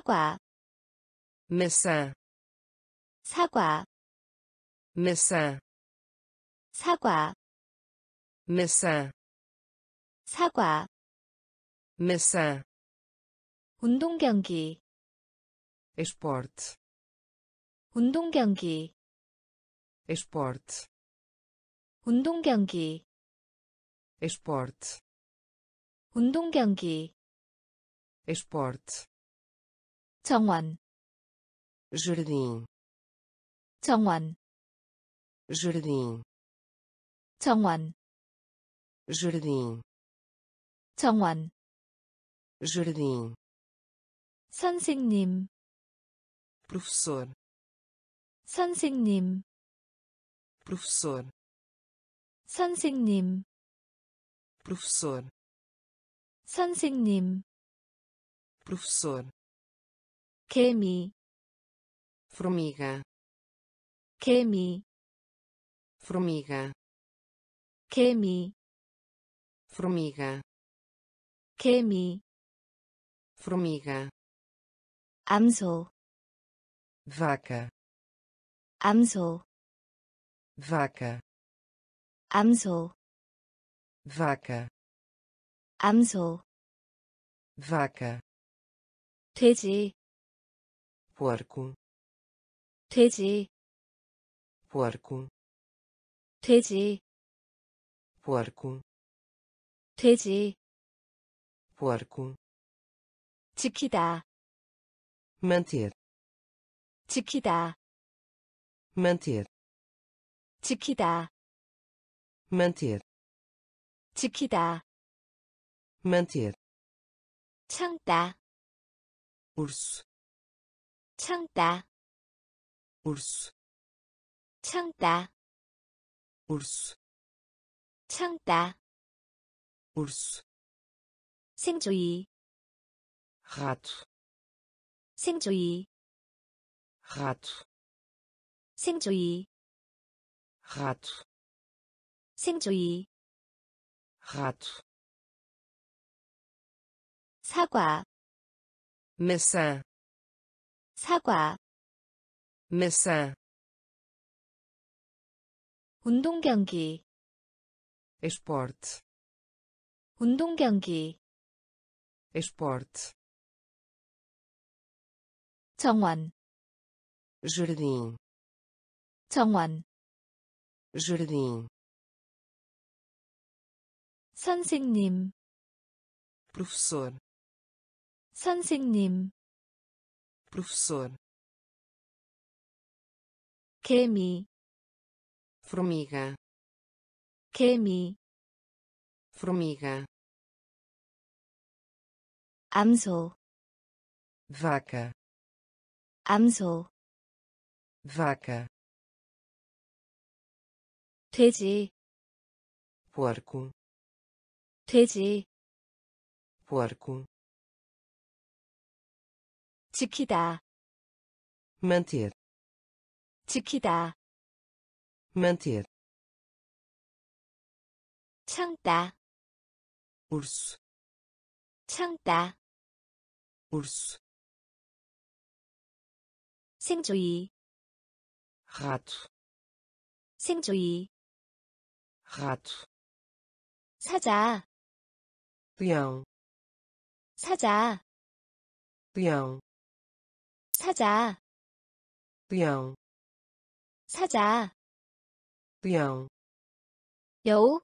사과 maçã 사과 maçã 사과 maçã 사과 maçã 운동 경기 esporte 운동 경기 esporte 운동 경기 esporte 운동 경기 esporte 정원 jardim 정원 jardim 정원 jardim 정원 jardim 선생님 professor 선생님 professor 선생님 professor 선생님 professor 개미 formiga 개미 formiga 개미 formiga 개미 formiga 암소 vaca 암소 vaca 암소 vaca 암소 vaca 돼지 porco 돼지 porco 돼지 porco 돼지 porco 지키다 manter 지키다 manter 지키다 manter 지키다 manter 참다 urso 참다 urso 참다 urso 참다 urso 생조이 rato 생조이 rato 생조이 rato 생조이 rato 사과 maçã 사과 maçã 운동 경기 esporte 운동 경기 esporte 정원 jardim 정원 jardim 선생님 professor 선생님 professor 개미 formiga 개미 formiga 암소 vaca 암소 vaca 돼지 porco 돼지 porco 지키다 manter 지키다 manter 참다 urso 참다 urso 생조이 rato 생조이 rato 사자 leão 사자 leão 사자 leão 사자 leão 여우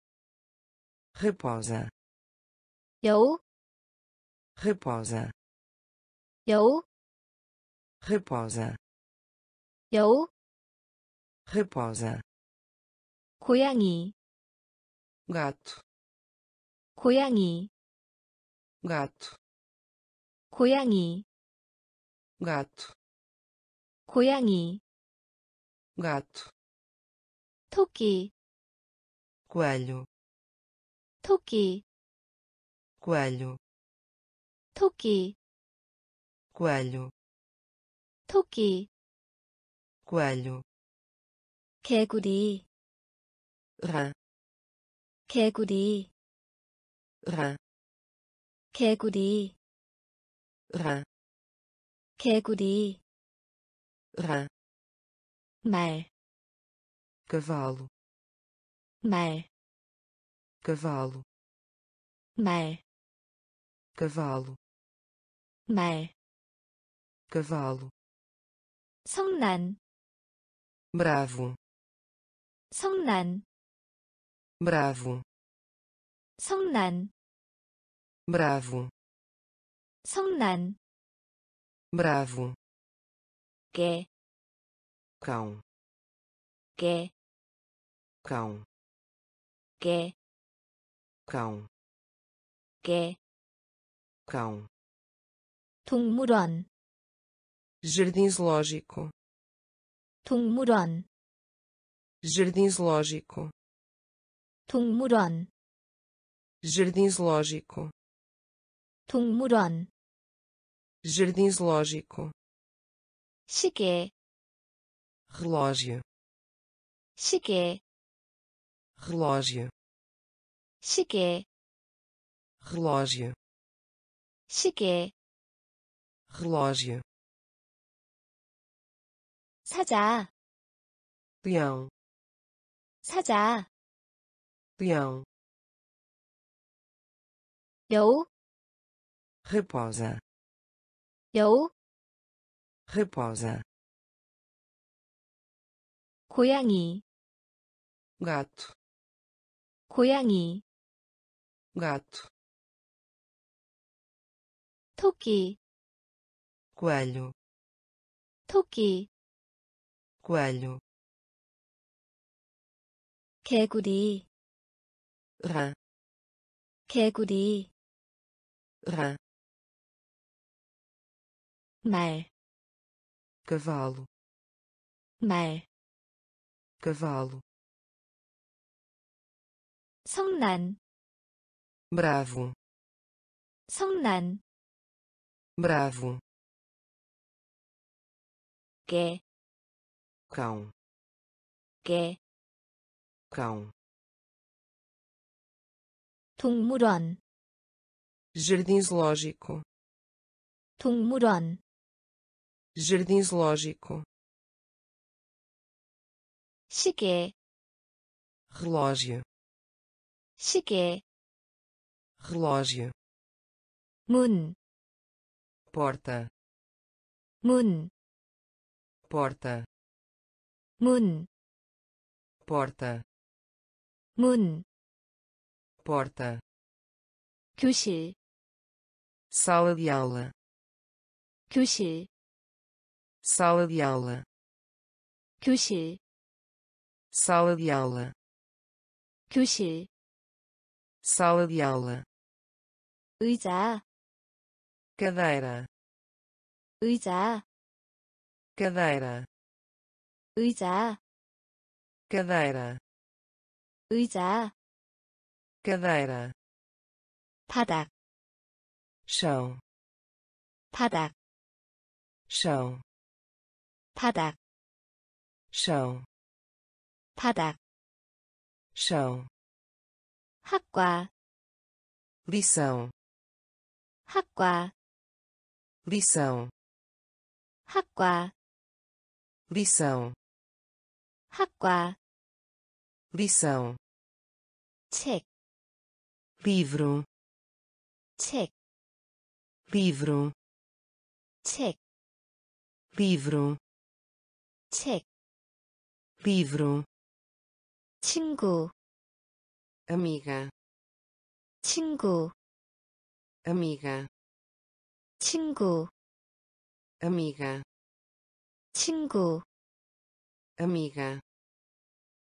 repousa 여우 repousa 여우 repousa 여우 repousa 고양이 gato 고양이 gato 고양이 gato 고양이 gato 토끼 coelho 토끼 coelho 토끼 coelho 토끼 coelho 개구리 rã 개구리 rã 개구리 rã 개구리 rã, 말, cavalo, 말, cavalo, 말, cavalo, 말, cavalo, 성난, bravo, 성난, bravo, 성난, bravo, 성난, bravo, 개, cão, 개, cão, 개, cão, 개, cão, 동물원, jardim zoológico, 동물원, jardim zoológico, 동물원, jardim zoológico, 동물원, jardim zoológico, 시계, relógio, 시계, relógio, 시계, relógio, 시계, relógio, 사자, leão, 사자, leão, 여우, repousa, 여우, repousa, 고양이, gato, 고양이, gato, 토끼, coelho, 토끼, coelho, 개구리, rã, 개구리, rã, 말, cavalo, 말, cavalo, 성난, bravo, 성난, bravo, 개, cão, 개, cão, 동물원, jardim zoológico, 동물원, jardim zoológico, 시계, relógio, 시계, relógio, 문, porta, 문, porta, 문, porta, 문, porta, 교실, sala de aula, 교실, sala de aula, 교실, sala de aula, 교실, sala de aula, 의자, cadeira, 의자, cadeira, 의자, cadeira, 의자, cadeira, 바닥, chão, 바닥, chão, 바닥, chão, 바닥, chão, 학과, lição, 학과, lição, 학과, lição, 학과, lição, 책, livro, 책, livro, 책, livro, 책, livro, 친구, amiga, 친구, amiga, 친구, amiga, 친구, amiga,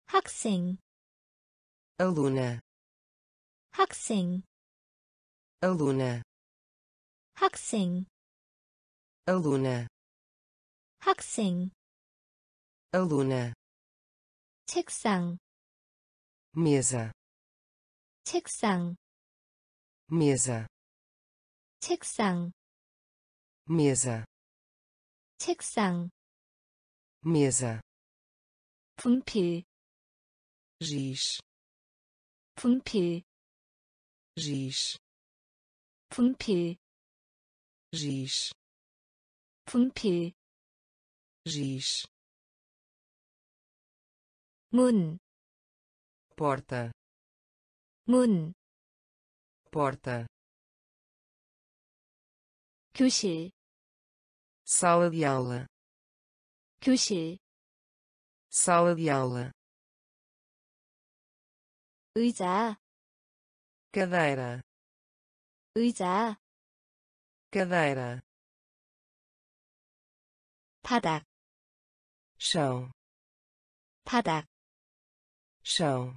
학생, aluna, 학생, aluna, 학생, aluna, 학생, aluna, 책상, mesa, 책상, mesa, 책상, mesa, 책상, mesa, 분필, giz, 분필, giz, 분필, giz, 분필 giz, 문, porta, 문, porta, 교실, sala de aula, 교실, sala de aula, 의자, cadeira, 의자, cadeira, 바닥, chão, 바닥, chão,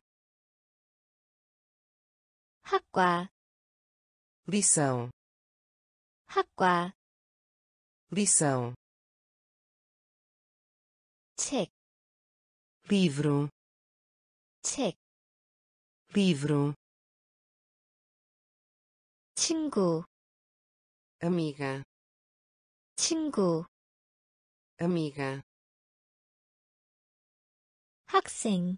학과, lição, 학과, lição, 책, livro, 책, livro, 친구, amiga, 친구, amiga, 학생,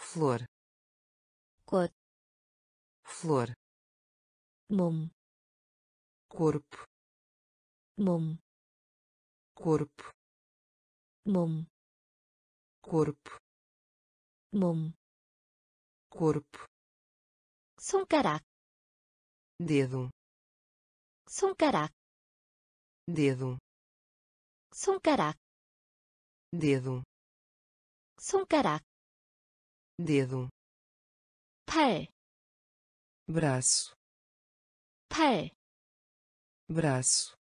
flor, 꽃, flor, 몸, corpo, 몸, corpo, 몸, corpo, 몸, corpo, 손가락, dedo, 손가락, dedo, 손가락, dedo, 손가락, dedo, 팔, braço, 팔, braço,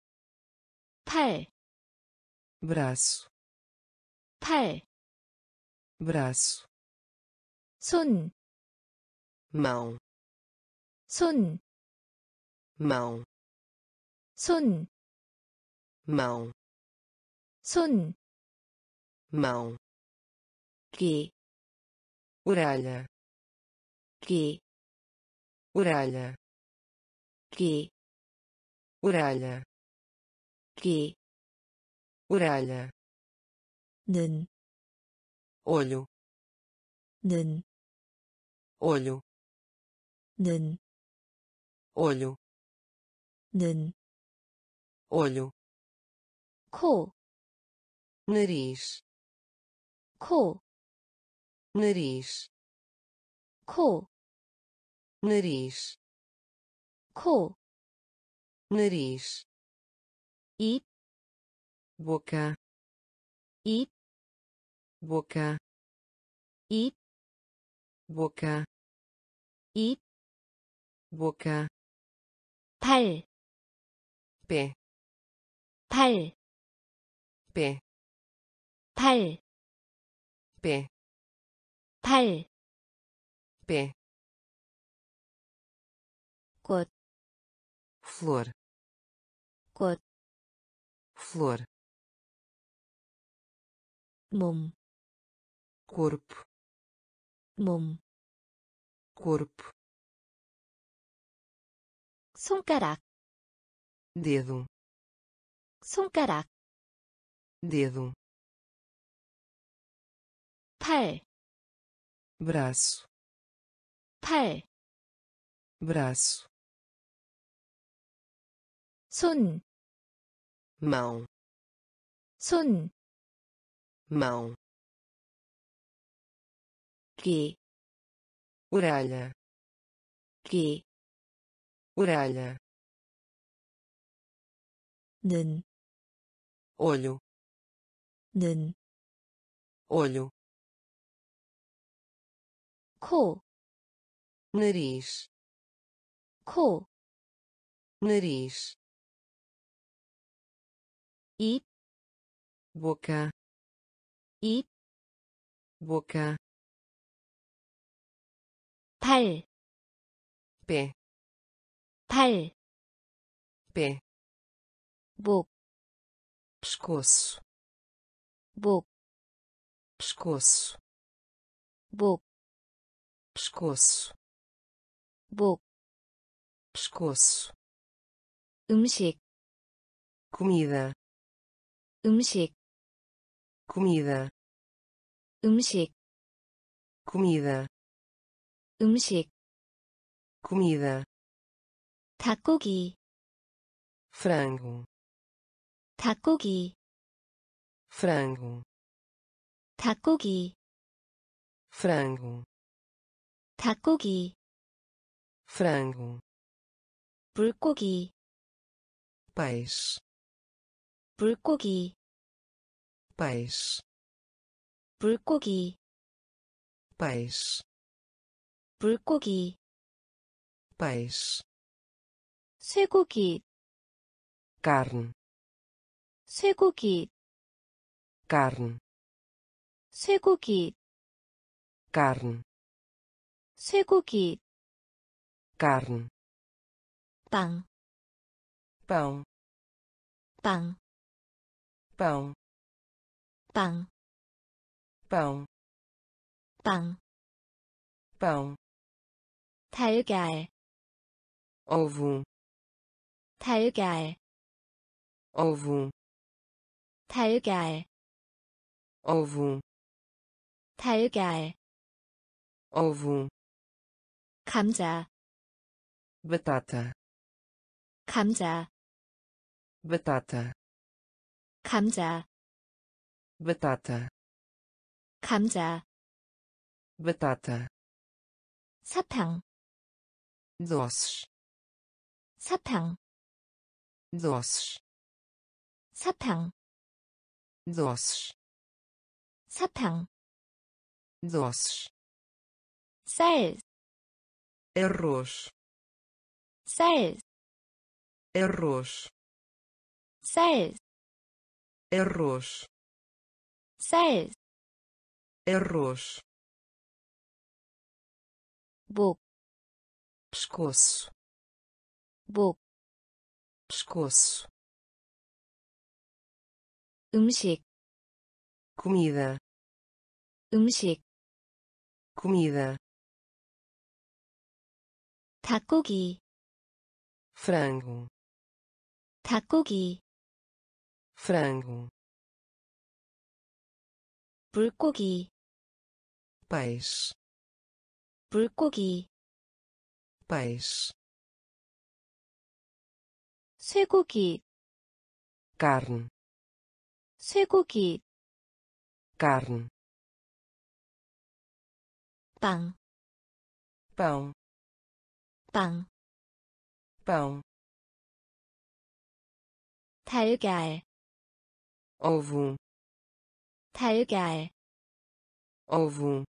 팔, braço, 팔, braço, 손, mão, 손, mão, 손, mão, 손, mão, 귀, orelha, 귀, orelha, 귀, orelha, 귀, orelha, 눈, olho, 눈, olho, 눈, olho, 눈, olho, 코, nariz, 코, nariz, 코, nariz, 코, nariz, 입, boca, 입, boca, 입, boca, 입, boca, 발, pé, 발, pé, 발, pé, 발, pé, 꽃, flor, 꽃, flor, 몸, corpo, 몸, corpo, 손가락, dedo, 손가락, dedo, 팔, braço, 팔, braço, 손, mão, 손, mão, 귀, orelha, 귀, orelha, 눈, olho, 눈, olho, 코, nariz, 코, nariz, 입, boca, 입, boca, 발, pé, 발, pé, 목, pescoço, 목, pescoço, 목, pescoço, 목, pescoço, 음식, comida, 음식, comida, 음식, comida, 음식, comida, 닭고기, frango, 닭고기, frango, 닭고기, frango, 닭고기, frango, 물고기, peixe, 물고기, peixe, 물고기, peixe, 물고기, peixe, 쇠고기, carne, 쇠고기, carne, 쇠고기, carne, 쇠고기, carne, 빵, pão, 빵, pão, 빵, pão, 빵, pão, 달걀, ovo, 달걀, ovo, 달걀, ovo, 달걀, ovo, 감자, batata, 감자, batata, 감자, batata, 감자, batata, 사탕, doces, 사탕, doces, 사탕, doces, 사탕, doces, 쌀, arroz, 쌀, arroz, 쌀, arroz, 쌀, arroz, 목, pescoço, 목, pescoço, 음식, comida, 음식, comida, 닭고기, frango, 닭고기, frango, 물고기, peixe, 물고기, peixe, 쇠고기, carne, 쇠고기, carne, 빵, pão, 빵, pão, 달걀, ovo, 달걀, ovo,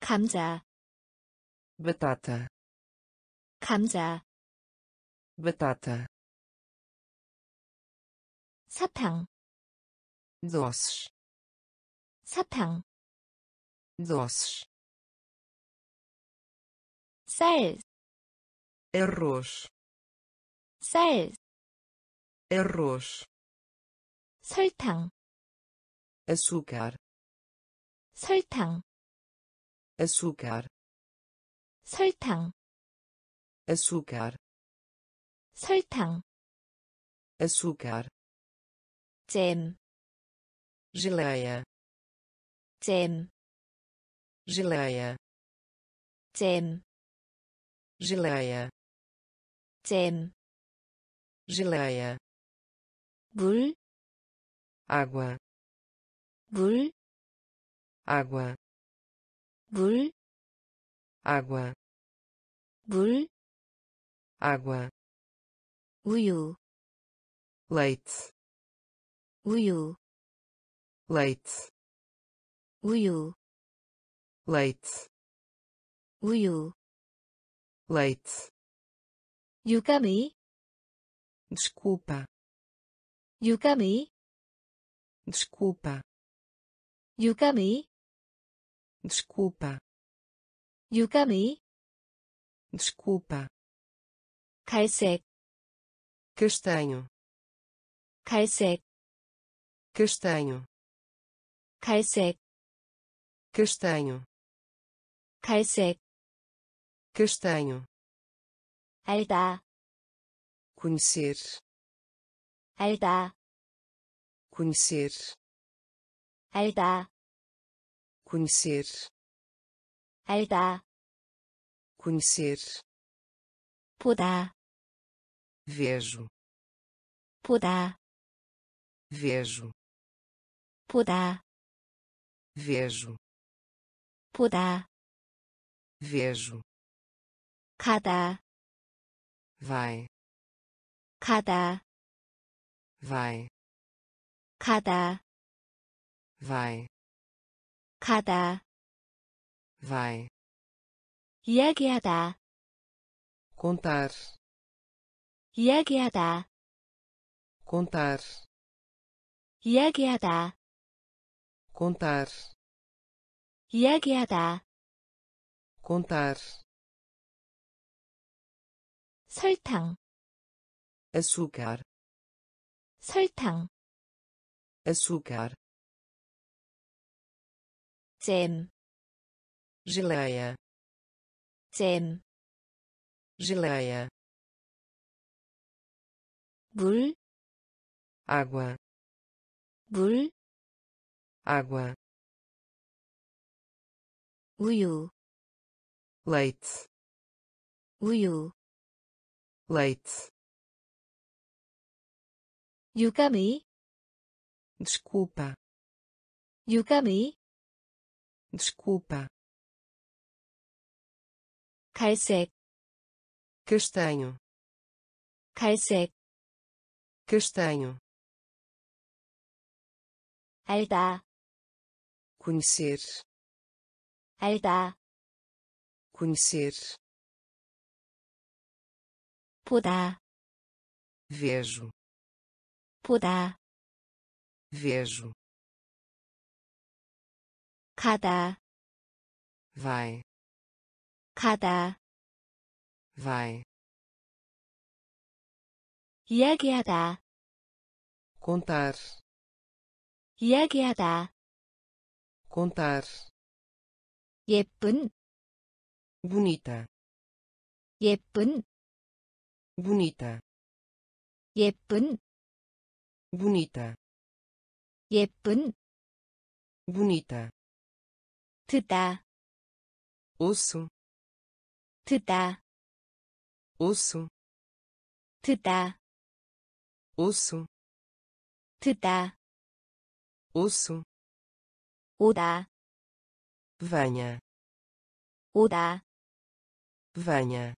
감자, batata, 감자, batata, 사탕, doces, 사탕, doces, 쌀, arroz, 쌀, arroz, 설탕, açúcar, 설탕, açúcar, 설탕, açúcar, 설탕, açúcar, 잼, geleia, 잼, geleia, 잼, geleia, 잼, geleia, 물, água, 물, água, 물, água, 물, água, 우유, leite, 우유, leite, 우유, leite, 우유, leite Yukami. Desculpa. Yukami. Desculpa. Yukami. Desculpa. Yukami. Desculpa. Kalsek. Castanho. Kalsek. Castanho. Kalsek. Castanho. Kalsek castanho 알다 conhecer 알다 conhecer 알다 conhecer 알다 conhecer 보다 vejo 보다 vejo 보다 vejo 보다 vejo 가다 vai 가다 vai 가다 vai 가다 vai 이야기하다 contar 이야기하다 contar 이야기하다 contar 이야기하다 contar 설탕 açúcar 설탕 açúcar 잼 geleia 잼, geleia 물, água 물, água 우유, leite 우유, leite 유감의, desculpa 유감의, desculpa 갈색, castanho 갈색, castanho 알다, conhecer 알다, conhecer 보다, vejo 보다, vejo 가다, vai 가다, vai 이야기하다, contar 이야기하다, contar 예쁜, bonita 예쁜, bonita 예쁜, bonita 예쁜, bonita 듣다, ouço 듣다, ouço 듣다, ouço 듣다, ouço 오다, venha 오다, venha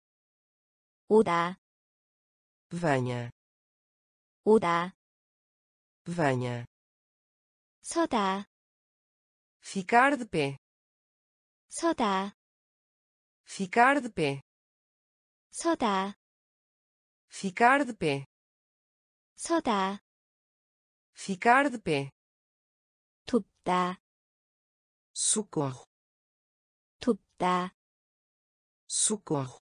오다, venha 오다, venha 서다, ficar de pé 서다, ficar de pé 서다, ficar de pé 서다, ficar de pé 돕다, socorro 돕다, socorro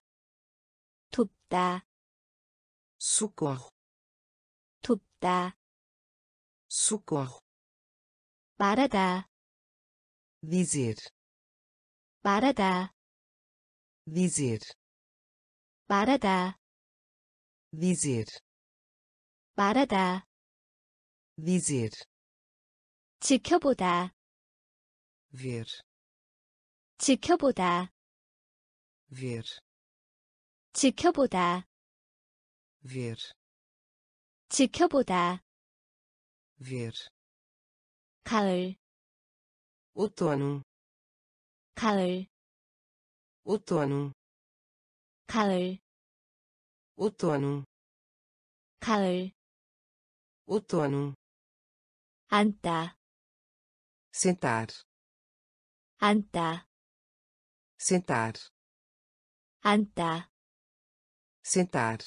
돕다, socorro 돕다, socorro 말하다, dizer 말하다, dizer 말하다, dizer 말하다, dizer 지켜보다, ver 지켜보다, ver 지켜보다, ver 지켜보다, ver 가을, outono 가을, outono 가을, outono 가을, outono 앉다, sentar 앉다, sentar 앉다, sentar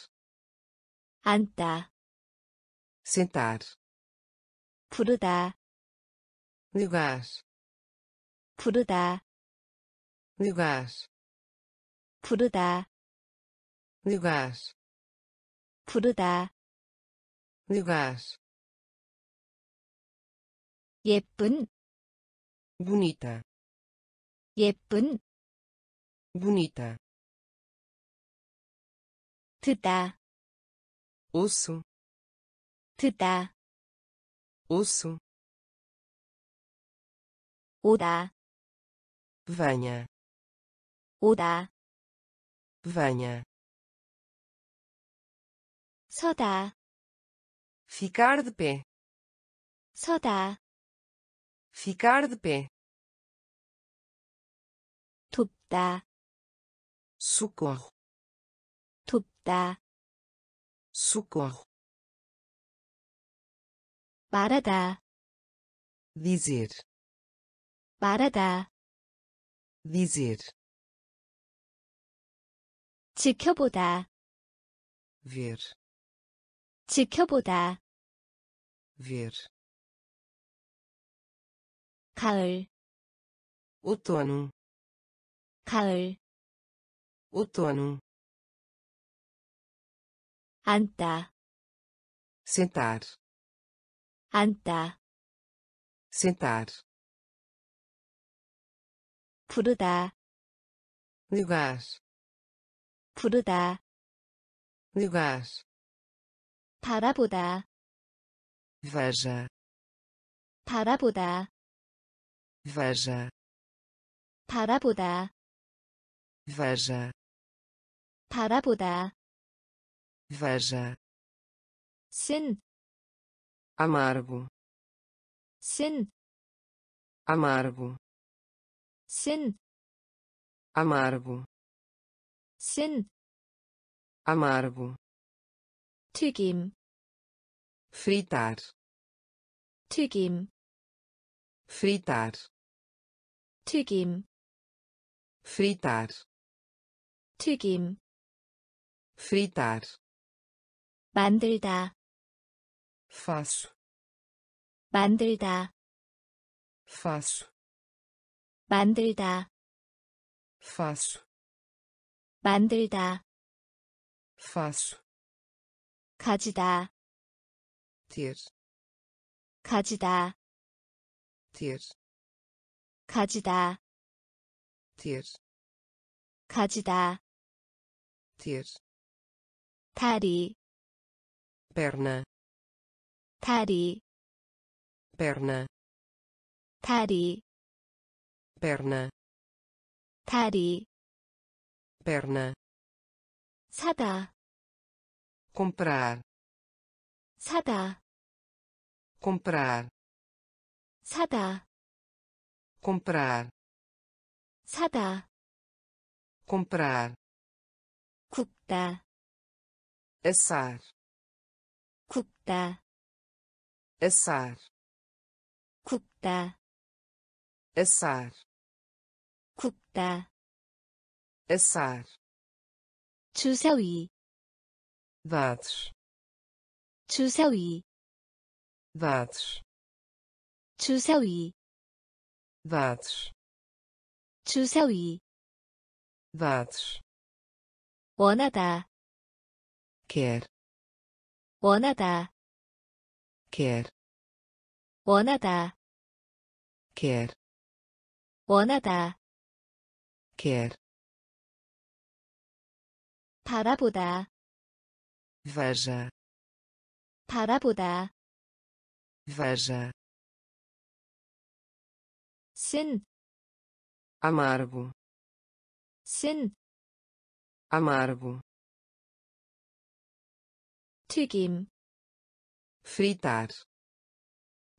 앉다, sentar 부르다, lugar 부르다, lugar 부르다, lugar 부르다, lugar, 예쁜, bonita, 예쁜, bonita, 듣다, osso, 듣다, osso, 오다, venha, 오다, venha, 서다, ficar de pé, 서다, ficar de pé, 돕다, socorro, 돕다, socorro, 말하다, dizer, 말하다, dizer, 지켜보다, ver, 지켜보다, ver, 가을, outono, 가을, outono, 앉다, sentar, 앉다, sentar, 부르다, lugar, 부르다, lugar, 바라보다, veja, 바라보다, veja, 바라보다, veja, 바라보다, Veja. Sin. Amargo. Sin. Amargo. Sin. Amargo. Sin. Amargo. Tigim. Fritar. Tigim. Fritar. Tigim. Fritar. Tigim. Fritar. 만들다, faço, 만들다, faço, 만들다, faço, 만들다, faço, 가지다, ter, 가지다, ter, 가지다, ter, 가지다, ter, 다리, perna, 다리, perna, 다리, perna, 다리, perna, 사다, comprar, 사다, comprar, 사다, comprar, 사다, comprar, 굽다, assar, 굽다, assar, 굽다, assar, 굽다, assar, 주사위, dados, 주사위, dados, 주사위, dados, 주사위, dados, 원하다, quer, 원하다, quer, 원하다, quer, 원하다, quer, 바라보다, veja, 바라보다, veja, 쓴, amargo, 쓴, amargo, 튀김, Fritar,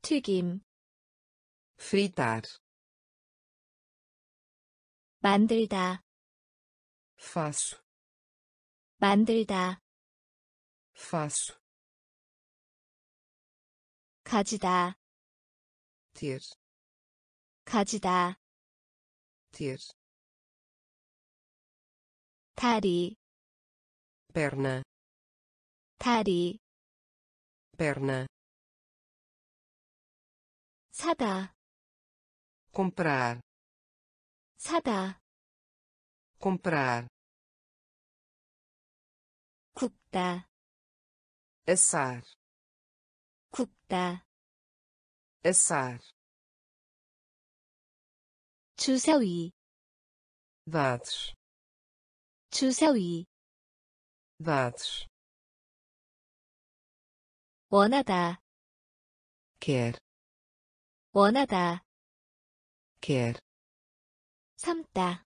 튀김, fritar, 만들다, faço, 만들다, faço, 가지다, ter, 가지다, ter, 다리, perna, 다리, perna, 사다, comprar, 사다, comprar, 굽다, assar, 굽다 assar, 주사위 dados, 주사위 dados, 원하다 quer, 원하다 quer, 삶다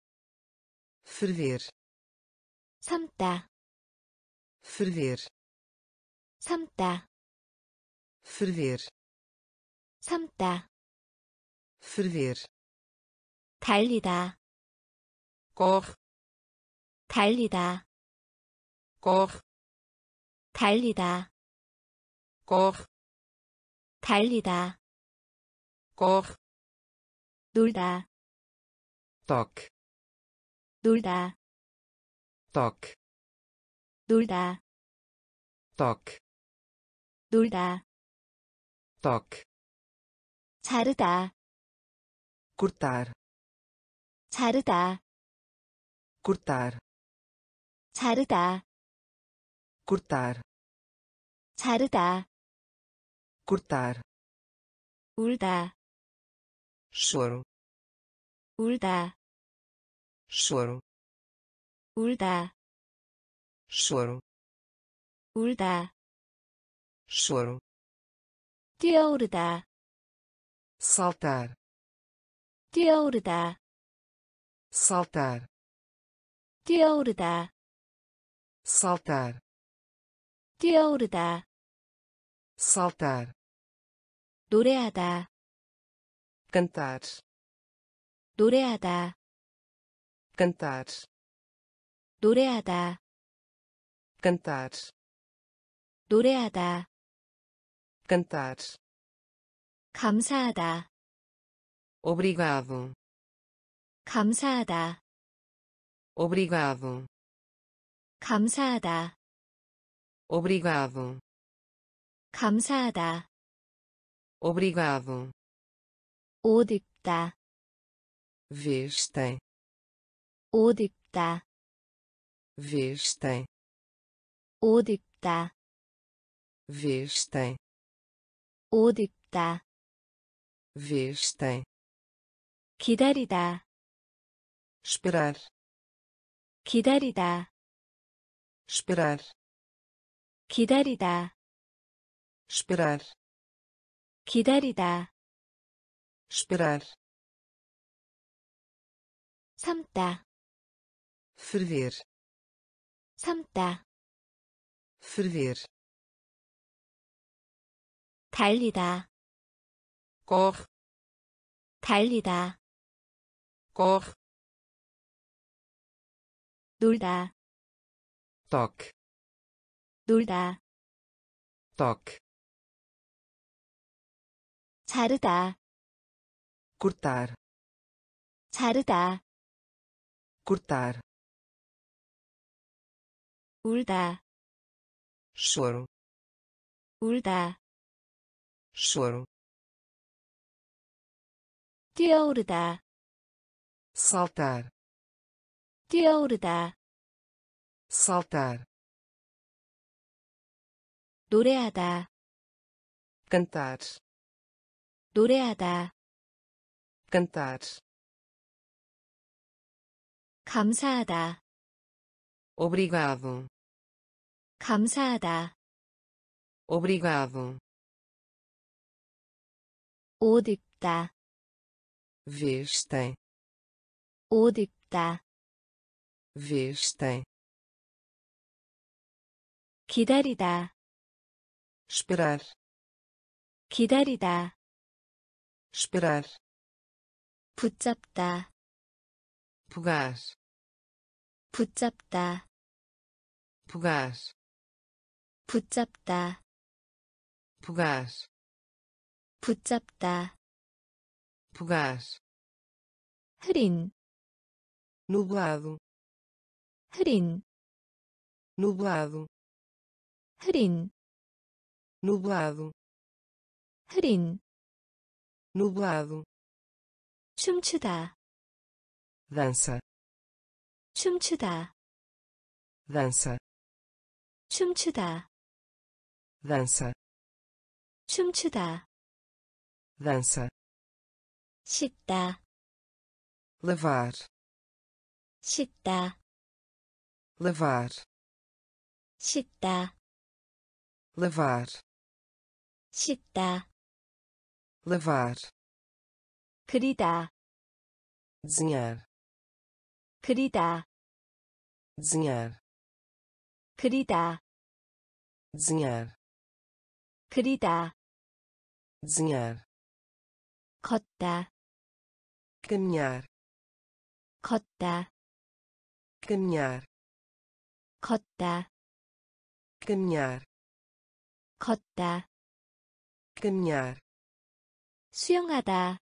ferver, 삶다 ferver, 삶다 ferver, 삶다 ferver, 달리다 corre, 달리다 corre, 달리다 corre, 달리다 corre, 놀다 toque, 놀다 toque, 놀다 toque, 놀다 toque, 자르다 cortar, 자르다 cortar, 자르다 cortar, 자르다 cortar, 울다 choro, 울다 choro, 울다 choro, 울다 choro, 뛰어오르다 saltar, 뛰어오르다 saltar, 뛰어오르다 saltar, 뛰어오르다 saltar, 노래하다 cantar, 노래하다 cantar, 노래하다 cantar, 노래하다 cantar, 감사하다 obrigado, 감사하다 obrigado, 감사하다 obrigado, 감사하다 obrigado, 옷 입다 vestem, 옷 입다 vestem, 옷 입다 vestem, 옷 입다 vestem, 기다리다 esperar, 기다리다 esperar, 기다리다 esperar, 기다리다 esperar, 삶다 ferver, 삶다 ferver, 달리다 corre, 달리다 corre, 놀다 toque, 놀다 toque, 자르다 cortar, 자르다 cortar, 울다 choro, 울다 choro, 뛰어오르다 saltar, 뛰어오르다 saltar, 노래하다 cantar, 노래하다 cantar, 감사하다 obrigado, 감사하다 obrigado, 옷 입다 vestem, 옷 입다 vestem, 기다리다 esperar, 기다리다 Esperar, 붙잡다 pegar, 붙잡다 pegar, 붙잡다 pegar, 붙잡다 pegar, 흐린 nublado, 흐린 nublado, 흐린 nublado, 흐린 nublado, 춤추다 dança, 춤추다 dança, 춤추다 dança, 춤추다, dança, 씻다, lavar, 씻다, lavar, 씻다, lavar, 씻다, lavar, 그리다, desenhar, 그리다, desenhar, 그리다, desenhar, 그리다, desenhar, 걷다, caminhar, 걷다, caminhar, 걷다, caminhar, 걷다, caminhar, 수영하다,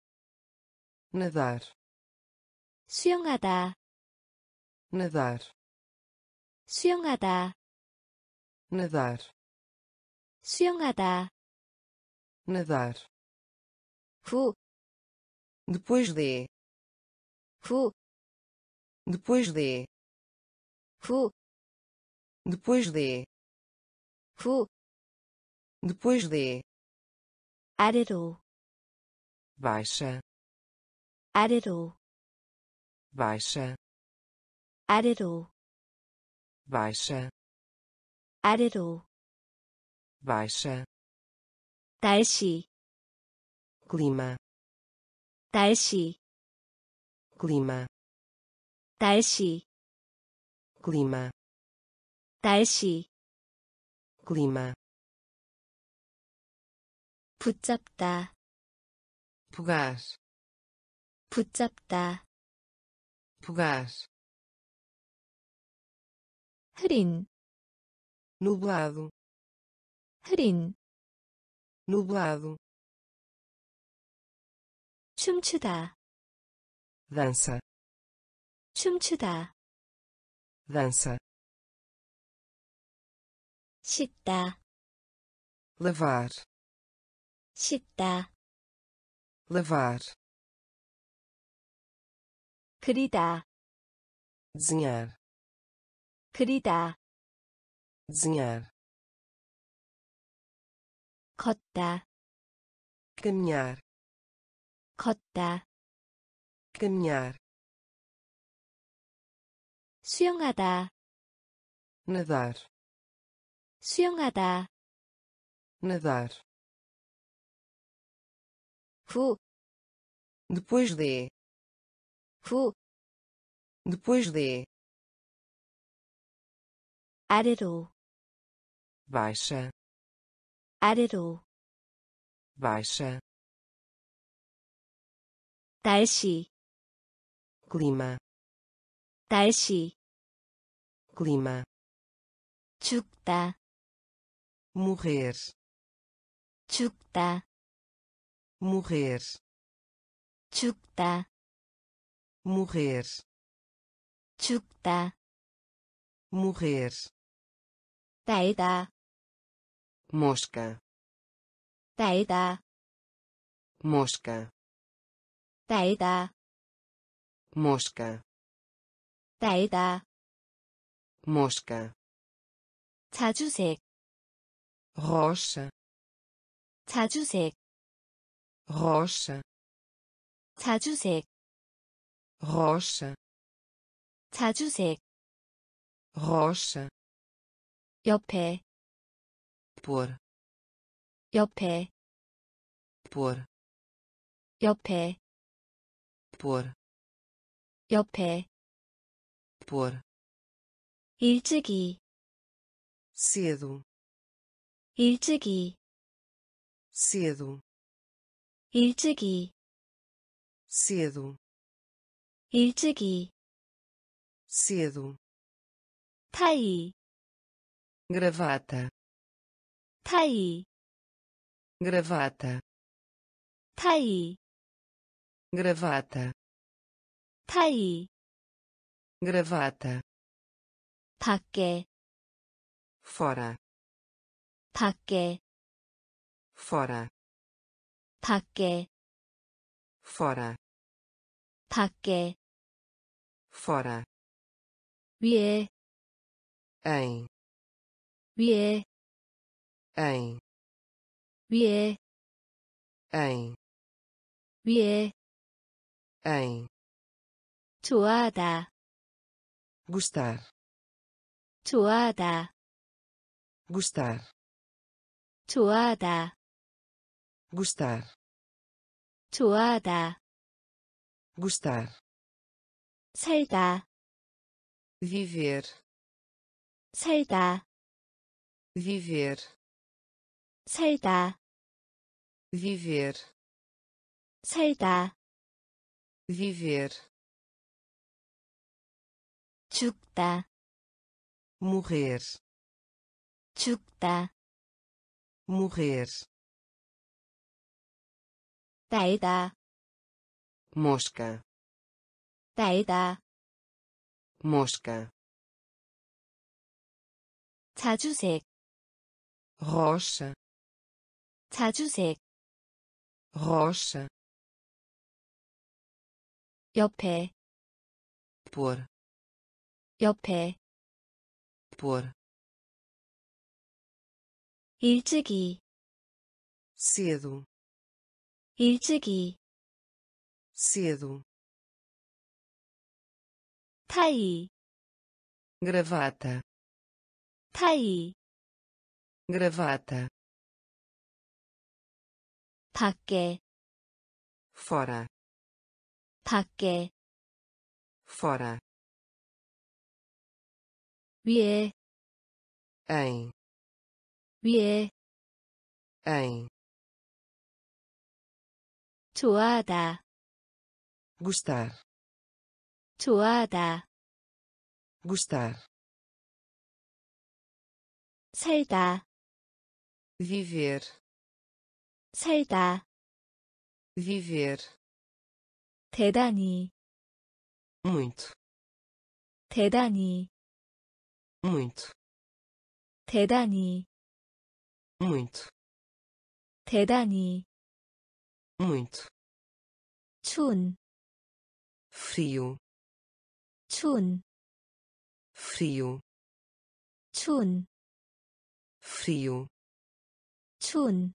nadar, 수영하다, nadar, 수영하다, nadar, 수영하다, nadar, 후, depois de, 후, depois de, 후, depois de, 후, depois de, 아래로, Baixa, 아래로, baixa, 아래로, baixa, 아래로, baixa, 날씨, clima, 날씨, clima, 날씨, clima, 날씨, clima, 붙잡다, pegar, 붙잡다, pegar, 흐린, nublado, 흐린, nublado, 춤추다, dança, 춤추다, dança, 씻다, lavar, 씻다, lavar, 그리다, desenhar, 그리다, desenhar, 걷다, caminhar, 걷다, caminhar, 수영하다, nadar, 수영하다, nadar, 후, depois de, 후, depois de, 아래로, baixa, 아래로, baixa, 날씨, clima, 날씨, clima, 죽다, morrer, 죽다, morrer, 죽다, morrer, 죽다, morrer, 날다, mosca, 날다, mosca, 날다, mosca, 날다, mosca, 자주색, rocha, 자주색, rocha, 자주색, rocha, 자주색, rocha, 옆에, pôr, 옆에, pôr, 옆에, pôr, 옆에, pôr, 일찍이, cedo, 일찍이, cedo, 일찍이, cedo, 일찍이, cedo, 타이, gravata, 타이, gravata, 타이, gravata, 타이, gravata, 밖에, fora, 밖에, fora, 밖에, fora, 밖에, fora, 위에, em, 위에, em, 위에 em 위에 em 좋아하다 gostar 좋아하다 gostar 좋아하다 gostar 좋아하다 gostar 살다 viver 살다 viver 살다 viver 살다 viver 죽다 morrer 죽다 morrer 날다 mosca 날다 mosca 자주색 rocha 자주색 rocha 옆에 pôr 옆에 pôr 일찍이 cedo 일찍이 cedo 타이 gravata 타이 gravata 밖에 fora 밖에 fora 위에 em 위에 em 좋아하다 gostar 좋아하다 gostar 살다 viver 살다 viver 대단히 muito 대단히 muito 대단히 muito 대단히 muito 추운 frio 추운 frio 추운 frio 추운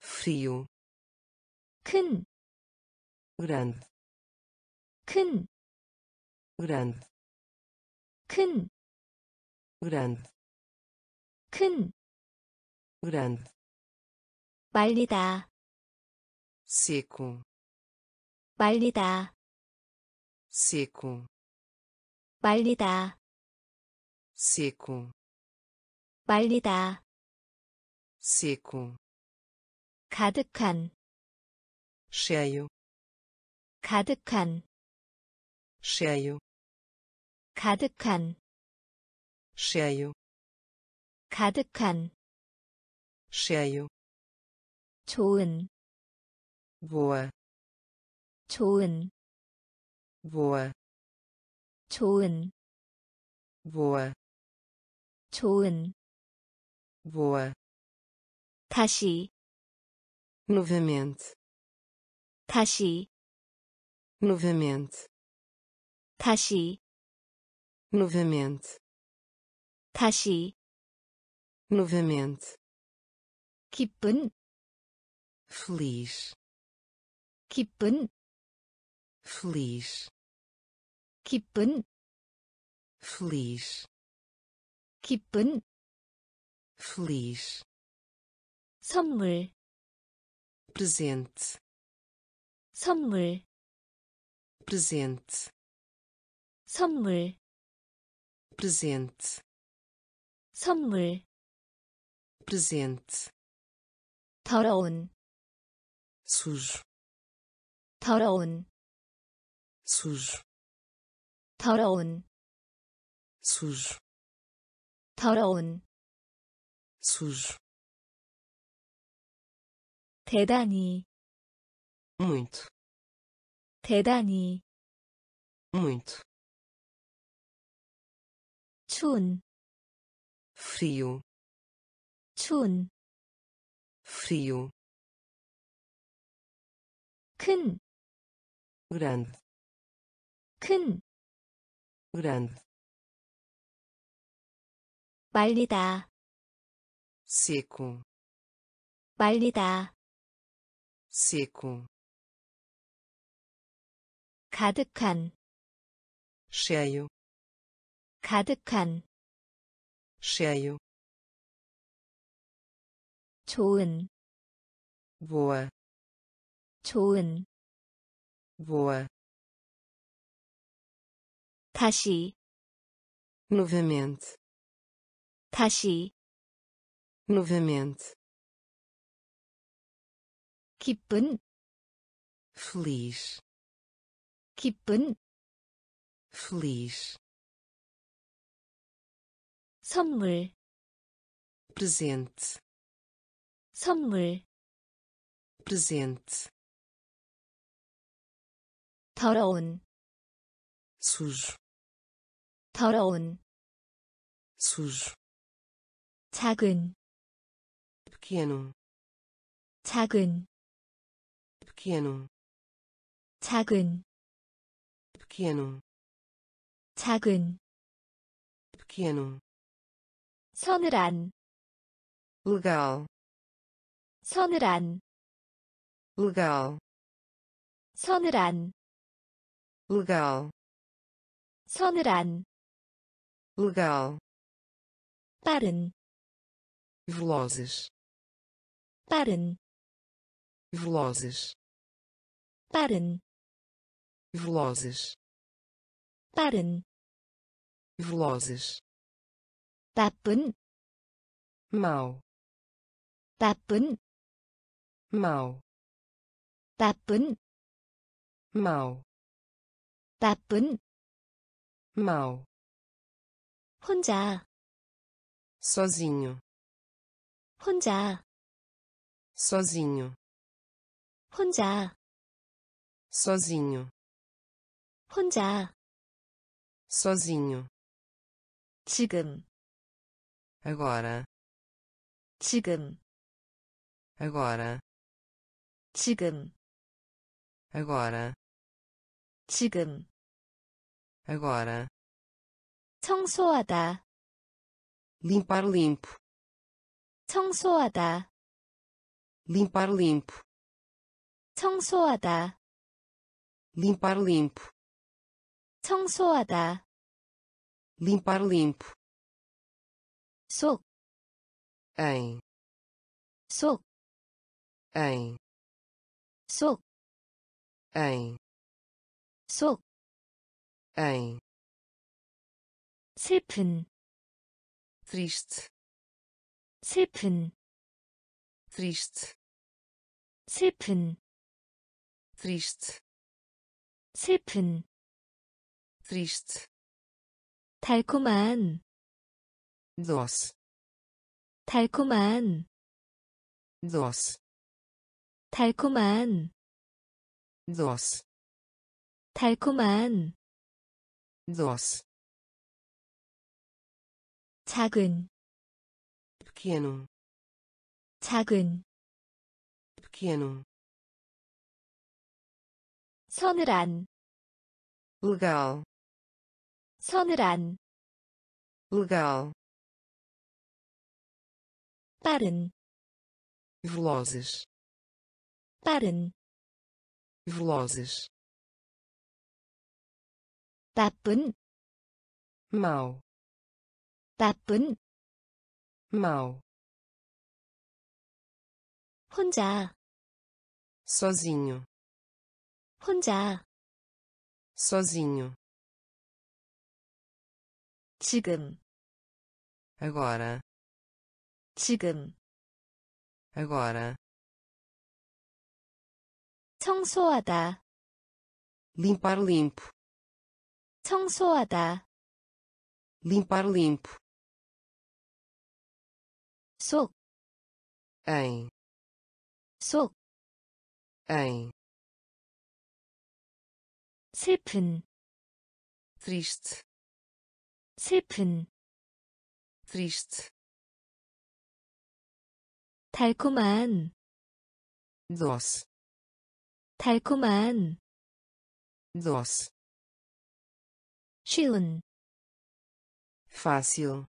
frio 큰, grande 큰, grande 큰, grande 큰, grande 말리다, seco 말리다, seco 말리다, seco 말리다, seco 가득한, cheio 가득한, cheio 가득한, cheio 가득한, cheio 좋은, boa 좋은, boa 좋은, boa 좋은, boa 다시, novamente 다시, novamente 다시, novamente 다시, novamente 기쁜, feliz 기쁜, feliz 기쁜, feliz 기쁜, feliz 선물, presente 선물, presente 선물, presente 선물, presente 더러운, sujo 더러운, sujo 더러운, sujo 더러운, sujo 대단히, muito 대단히, muito 추운, frio 추운, frio 큰, grande 큰, grande 말리다, seco 말리다, seco, 가득한, cheio, 가득한, cheio, 좋은, boa, 좋은, boa, 다시, novamente, 다시, novamente, 기쁜, feliz, 기쁜, feliz, 선물, presente, 선물, presente, 더러운, sujo, 더러운, sujo, 작은, pequeno, 작은, pequeno, 작은, pequeno, 작은, pequeno, 서늘한, legal, 서늘한, legal, 서늘한, legal, 서늘한, legal, 빠른, velozes, 빠른, velozes, 빠른, velozes, 빠른, velozes, 나쁜, mau, 나쁜, mau, 나쁜, mau, 나쁜, mau, 혼자, sozinho, 혼자, sozinho, 혼자, sozinho, 혼자, sozinho, 지금, agora, 지금, agora, 지금, agora, 지금, agora, 청소하다, limpar limpo, 청소하다, limpar limpo, 청소하다, limpar limpo, 청소하다, limpar limpo, 속, em, 속, em, 속, em, 속, Em, 슬픈, triste, 슬픈, triste, 슬픈, triste, 슬픈, triste, 달콤한, doce, 달콤한, doce, 달콤한, doce, 달콤한, doce, 작은, pequeno, 작은, pequeno, 서늘한, legal, 서늘한, legal, 빠른, velozes, 빠른, velozes, 나쁜, mau, 나쁜, mau, 혼자, sozinho, 혼자, sozinho, 지금, agora, 지금, agora, 청소하다, limpar limpo, 청소하다, limpar limpo, 속, em, 속, em, 슬픈, triste, 슬픈, triste, 달콤한, doce, 달콤한, doce, 쉬운, fácil,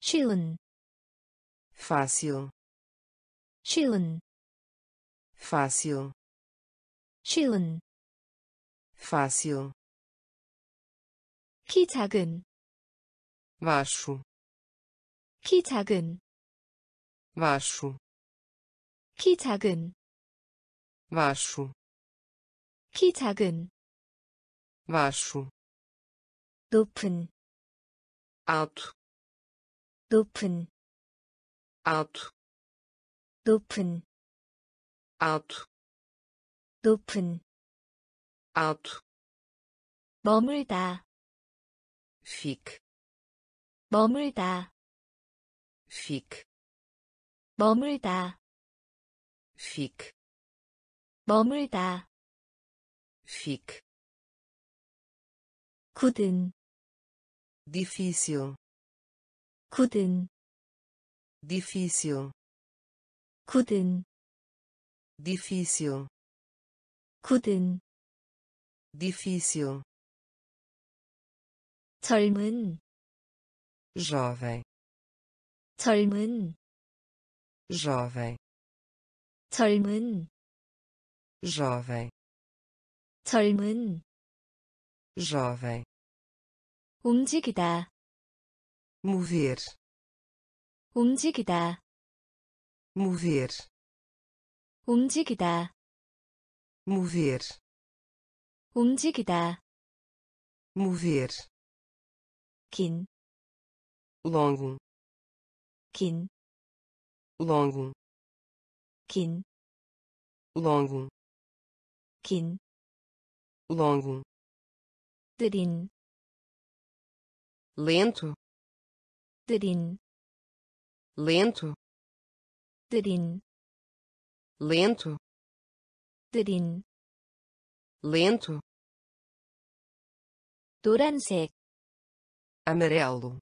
쉬운, fácil, 쉬운, fácil, 쉬운, fácil, 키 작은, baixo, 키 작은, baixo, 키 작은, baixo, 키 작은, baixo, 높은, alto, 높은, alto, 높은, alto, 높은, alto, 머물다, fique, 머물다, fique, 머물다, fique, 머물다, fique, 굳은, difícil, 굳은, difícil, 굳은, difícil, 굳은, difícil, 젊은, jovem, 젊은, jovem, 젊은, jovem, 젊은, jovem, 움직이다, mover, 움직이다, mover, 움직이다, mover, 움직이다, mover, 긴, longo, 긴, longo, 긴, longo, 긴, longo, 느린, lento, 느린, lento, 느린, lento, 느린, lento, 노란색, amarelo,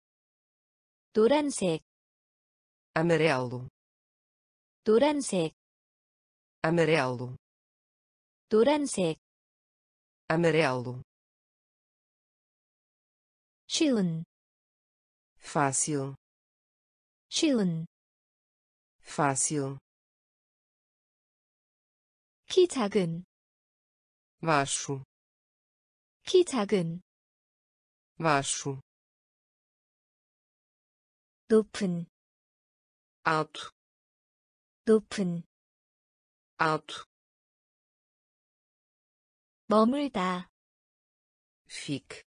노란색, amarelo, 노란색, amarelo, 노란색, amarelo, 쉬운, fácil, 쉬운, fácil, 키 작은, baixo, 키 작은, baixo, 높은, alto, 높은, alto, 머물다, fique,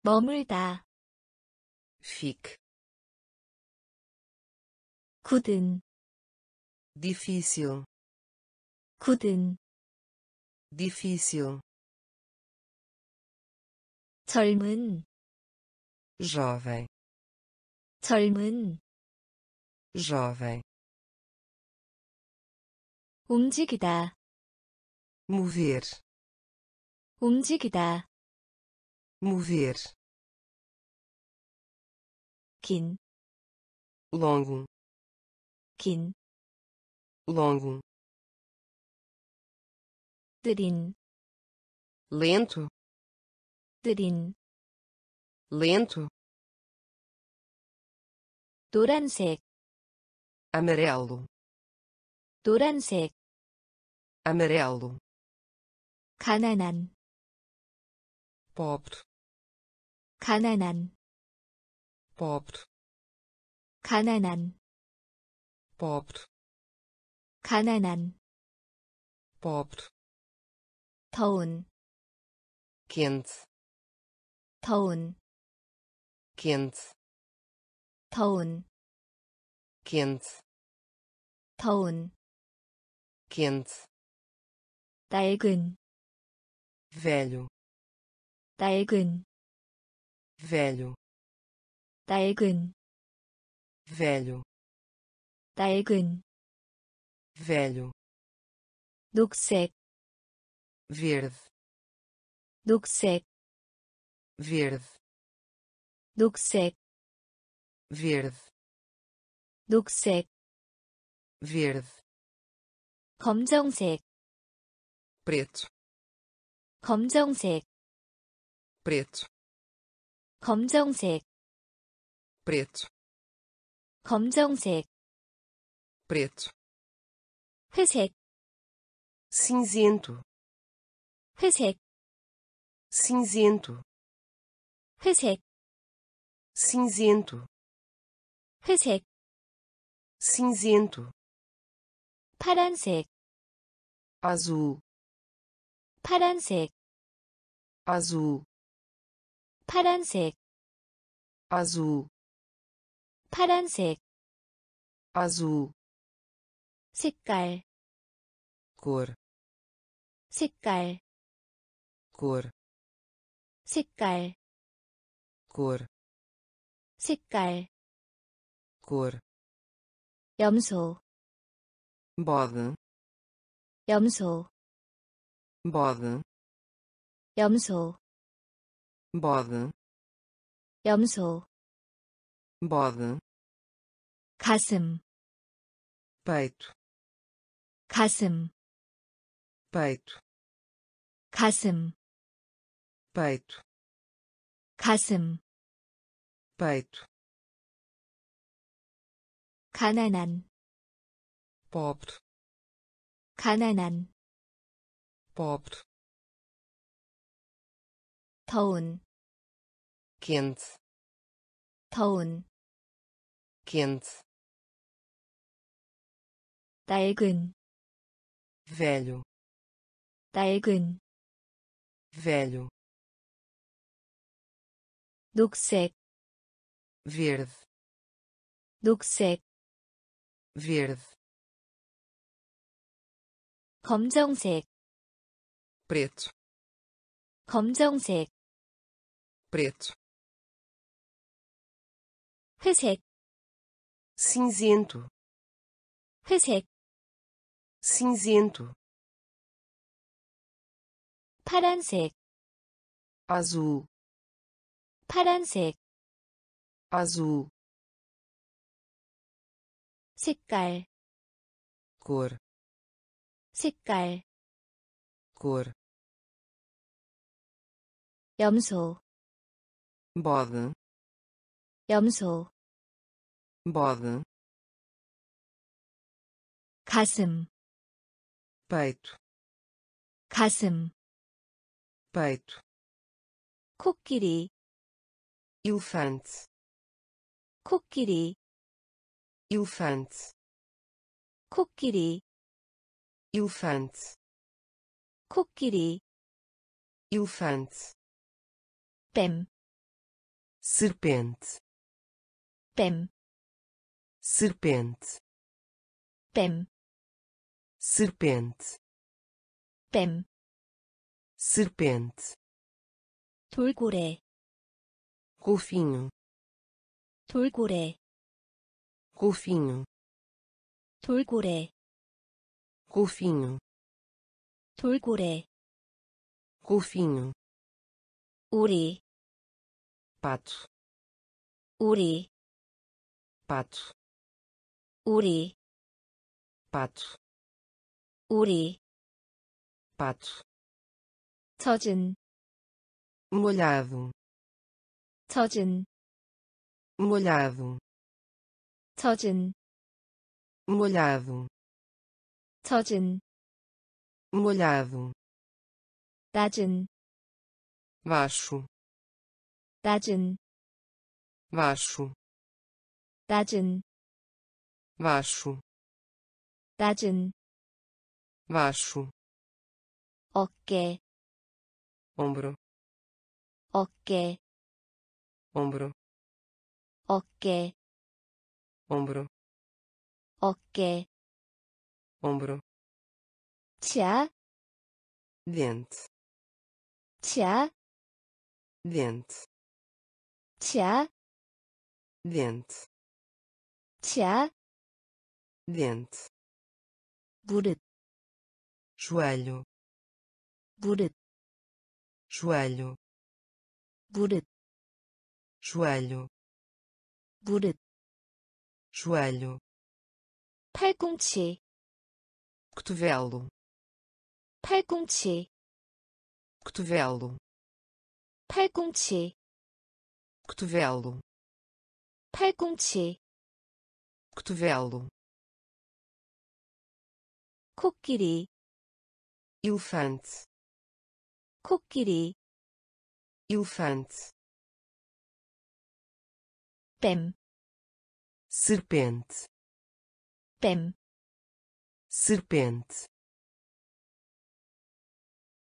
머물다, fique, 굳은, difícil, 굳은, difícil, 젊은, jovem, 젊은, jovem, 움직이다, mover, 움직이다, mover, 긴, longo, 긴, longo, 느린, lento, 느린, lento, 노란색, amarelo, 노란색, amarelo, 가난한, pobre, 가난한, pobre, 가난한, pobre, 가난한, pobre, 더운, quente, 더운, quente, 더운, quente, 더운, quente, 낡은, velho, 낡은, velho, 낡은, velho, 낡은, velho, 녹색, verde, 녹색, verde, 녹색, verde, 녹색, verde, 검정색, preto, 검정색, preto, 검정색, preto, 검정색, preto, 회색, cinzento, 회색, cinzento, 회색, cinzento, 회색, cinzento, 파란색, azul, 파란색, azul, 파란색, azul, 파란색, azul, 색깔, cor, 색깔, cor, 색깔, cor, 색깔, cor, 염소, bode, 염소, bode, 염소, bode, 염소, bode, 가슴, peito, 가슴, peito, 가슴, peito, 가슴, peito, 가난한, pobre, 가난한, pobre, 더운, quente, 더운, quente, 낡은, velho, 낡은, velho, 녹색, verde, 녹색, verde, 검정색, preto, 검정색, preto, 회색, cinzento, 회색, cinzento, 파란색, azul, 파란색, azul, 색깔, cor, 색깔, cor, 염소, bode, 염소, bode, 가슴, peito, 가슴, peito, 코끼리, elefante, 코끼리, elefante, 코끼리, elefante, 코끼리, elefante, 뱀, serpente, 뱀, serpente, 뱀, serpente, 뱀, serpente, 돌고래, golfinho, 돌고래, golfinho, 돌고래, golfinho, 돌고래, golfinho, 오리, pato, 오리, pato, 오리, pato, 오리, pato, 젖은, molhado, 젖은, molhado, 젖은, molhado, 젖은, molhado, 낮은, baixo, 낮은, baixo, 낮은, baixo, 낮은, baixo, 어깨, ombro, 어깨, ombro, 어깨, ombro, 어깨, ombro, 치아, dente, 치아, dente, 치아, dente, 치아, dente, 무릎, joelho, 무릎, joelho, 무릎, joelho, 무릎, joelho, 팔꿈치, cotovelo, 팔꿈치, cotovelo, 팔꿈치, cotovelo, 팔꿈치, cotovelo, 코끼리 elefante 코끼리 elefante 뱀 serpente 뱀 serpente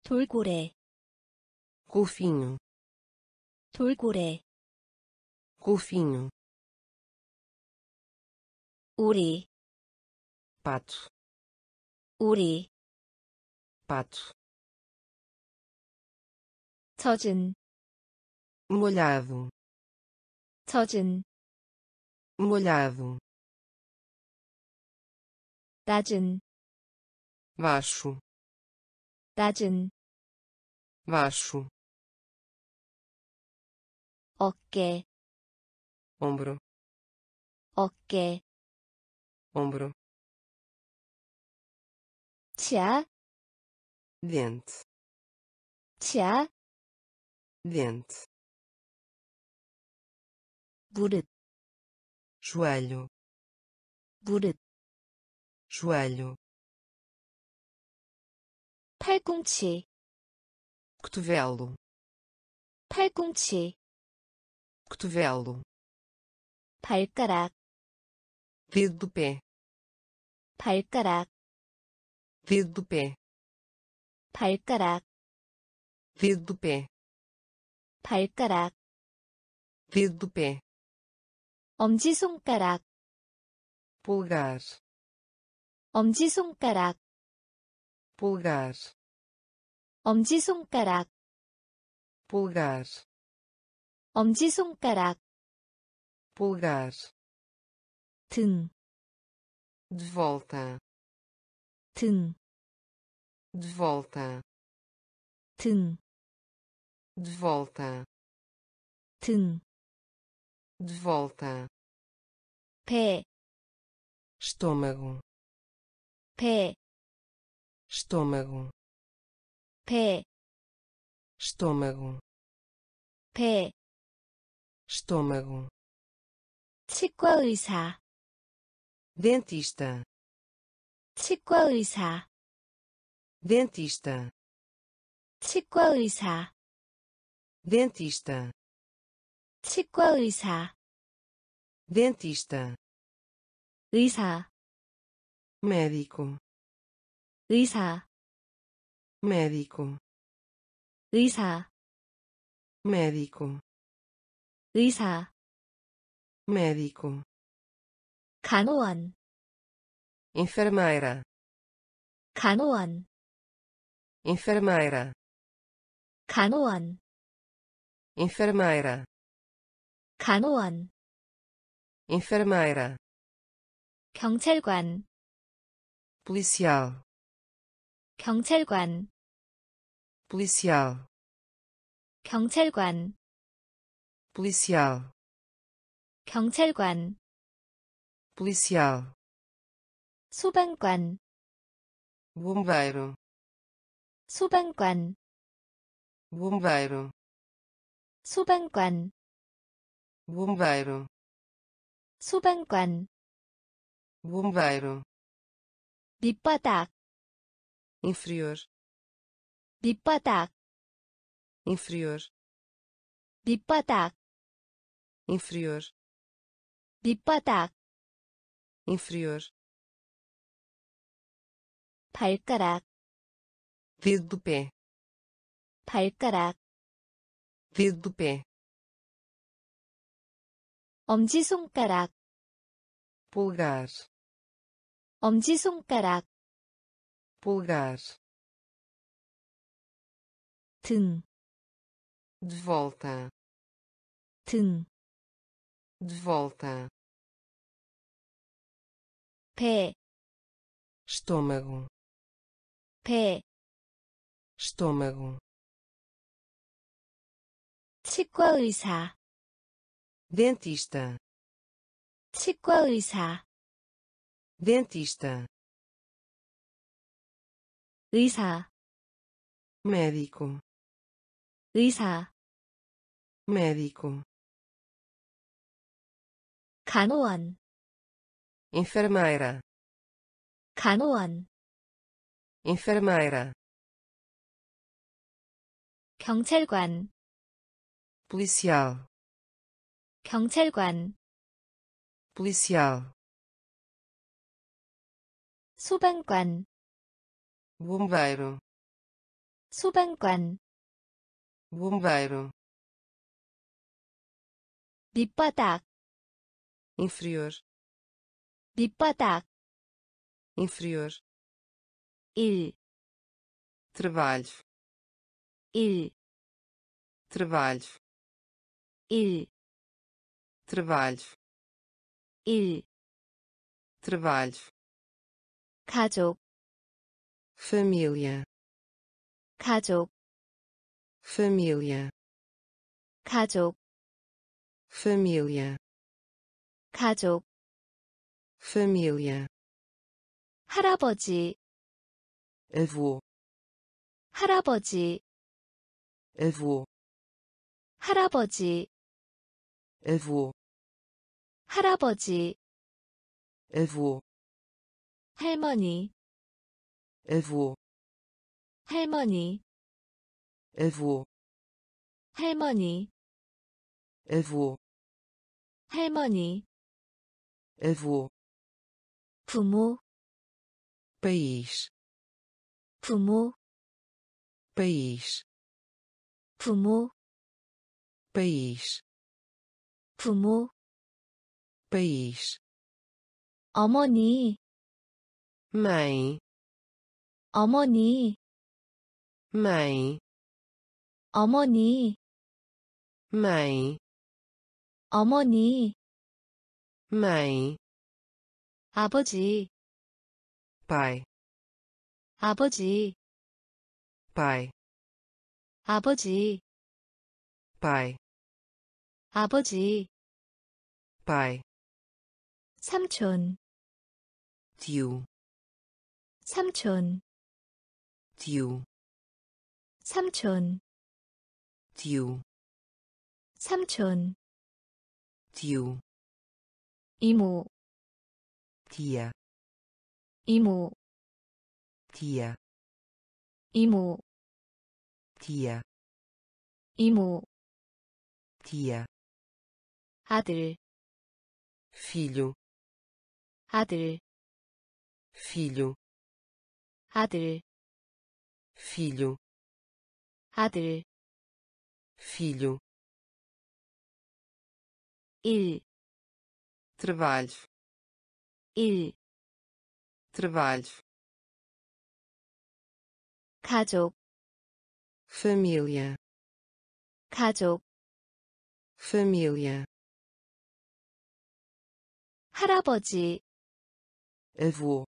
돌고래 golfinho 돌고래 golfinho 오리 pato 오리 pato 젖은 molhado 젖은 molhado 낮은 baixo 낮은 baixo 어깨 ombro 어깨 ombro 치아 dente 치아 dente 무릎 joelho 무릎 joelho 팔꿈치 cotovelo 팔꿈치 cotovelo 발가락 dedo do pé 발가락 dedo do pé 발가락 dedo do pé 발가락 dedo do pé 엄지손가락 polegar 엄지손가락 polegar 엄지손가락 polegar 엄지손가락 polegar 등, de volta 등, de volta 등, de volta 등, de volta 배, estômago 배, estômago 배, estômago 배, estômago 치과 의사, dentista 치과 의사, dentista 치과 의사, dentista 치과 의사, dentista 의사, médico 의사, médico 의사, médico 의사, médico 간호원, enfermeira 간호원, enfermeira 간호원, enfermeira 간호원, enfermeira 경찰관, policial 경찰관, policial 경찰관, policial 경찰관, policial 소방관, bombeiro 소방관, bombeiro 소방관, bombeiro 소방관, bombeiro 밑바닥, inferior 밑바닥, inferior 밑바닥, inferior 밑바닥, inferior 발가락, dedo do pé 발가락, dedo do pé 엄지손가락, polegar 엄지손가락, polegar 등, de volta 등, de volta 배, estômago 배, estômago 치과 의사, dentista 치과 의사, dentista 의사, médico 의사, médico 간호원, enfermeira 간호원, enfermeira, 경찰관, policial, 경찰관, policial, 소방관, bombeiro, 소방관, bombeiro, 밑바닥, inferior, 밑바닥, inferior, 일, trabalho, 일, trabalho, 일, trabalho, 일, trabalho, 가족, família, 가족, família, 가족, família, 가족, família, 할아버지, avô, 할아버지, avô, 할아버지, avô, 할아버지, avô, 할머니, avô, 할머니, avô, 할머니, avô, 할머니, avô, 부모, país, 부모, país, 부모, país, 부모, país, 어머니, mãe, 어머니, mãe, 어머니, mãe, 어머니, mãe, 아버지, pai, 아버지, pai, 아버지, pai, 아버지, pai, 삼촌, tio, 삼촌, tio, 삼촌, tio, 삼촌, tio, 이모, tia, 이모, tia, 이모, tia, 이모, tia, 아들, filho, 아들, filho, 아들, filho, 아들, filho, 일, trabalho, 일, trabalho, 가족, família, 가족, família, 할아버지, avô,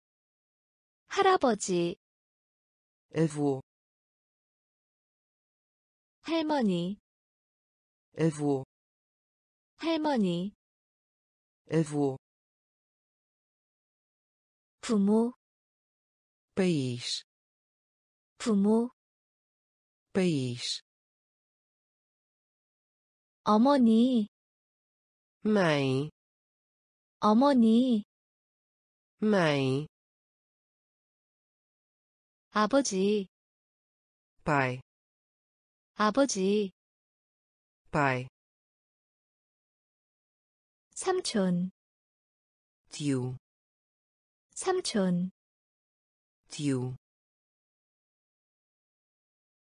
할아버지, avô, 할머니, avô, 할머니, avô, 부모, país, 부모, país, 어머니, mãe, 어머니, mãe, 아버지, pai, 아버지, pai, 삼촌, tio, 삼촌, tio,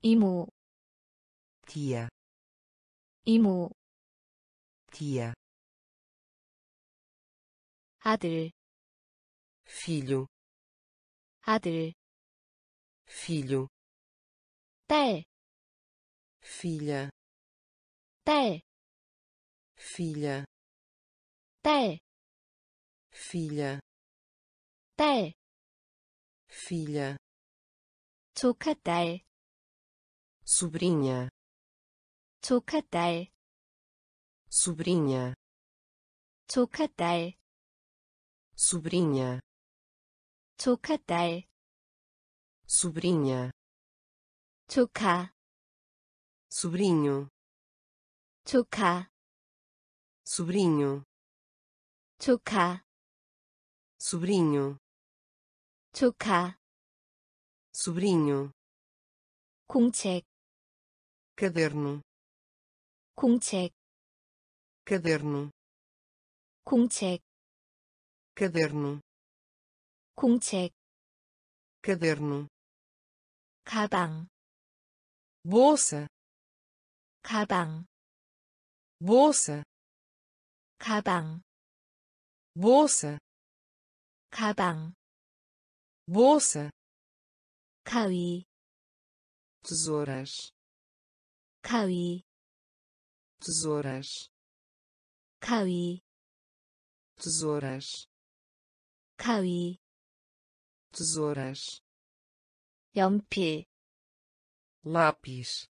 이모, tia, 이모, tia, 아들, filho, 아들, filho, 딸, filha, 딸, filha, 딸, filha, 딸, filha, 조카딸, sobrinha, 조카딸, sobrinha, 조카딸, sobrinha, 조카딸, sobrinha, 조카, sobrinho, 조카, sobrinho, 조카, sobrinho, 조카, sobrinho, 공책, caderno, 공책, caderno, 공책, caderno, 공책, caderno, 가방, bolsa, 가방, bolsa, 가방, bolsa, 가방, bolsa, 가위, tesouras, 가위, tesouras, 가위, tesouras, 가위, tesouras, 연필, lápis,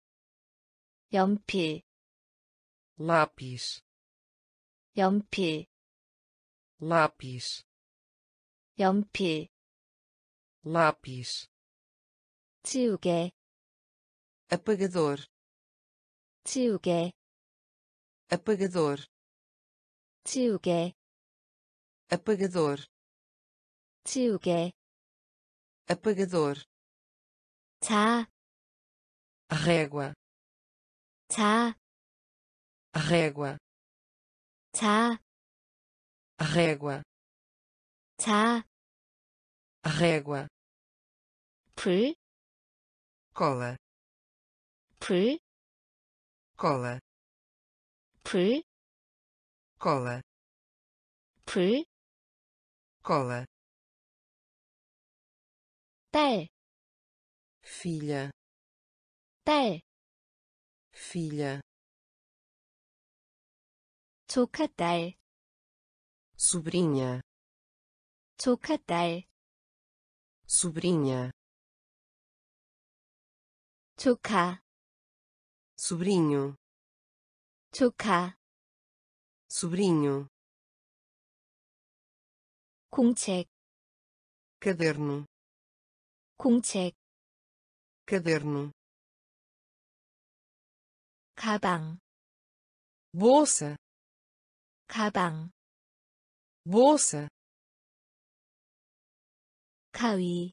연필, lápis, 연필, lápis, 연필, lápis, 지우개, apagador, 지우개, apagador, 지우개, apagador, 지우개, apagador, 자, régua, 자, régua, 자, régua, 자, régua, 불, cola, 불, cola, 불, cola, 불, cola, 딸, filha, 딸, filha, 조카딸, sobrinha, 조카딸, sobrinha, 조카, sobrinho, 조카, sobrinho, 공책, caderno, 공책, caderno, 가방, bolsa, 가방, bolsa, 가위,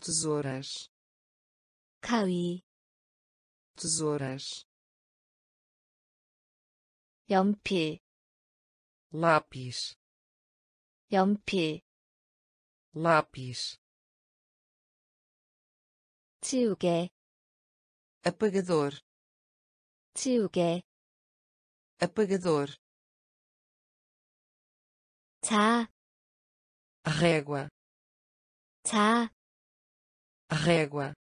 tesouras, 가위, tesouras, 연필, lápis, 연필, lápis, 지우개, apagador, 지우개, apagador, 자, régua, 자, régua,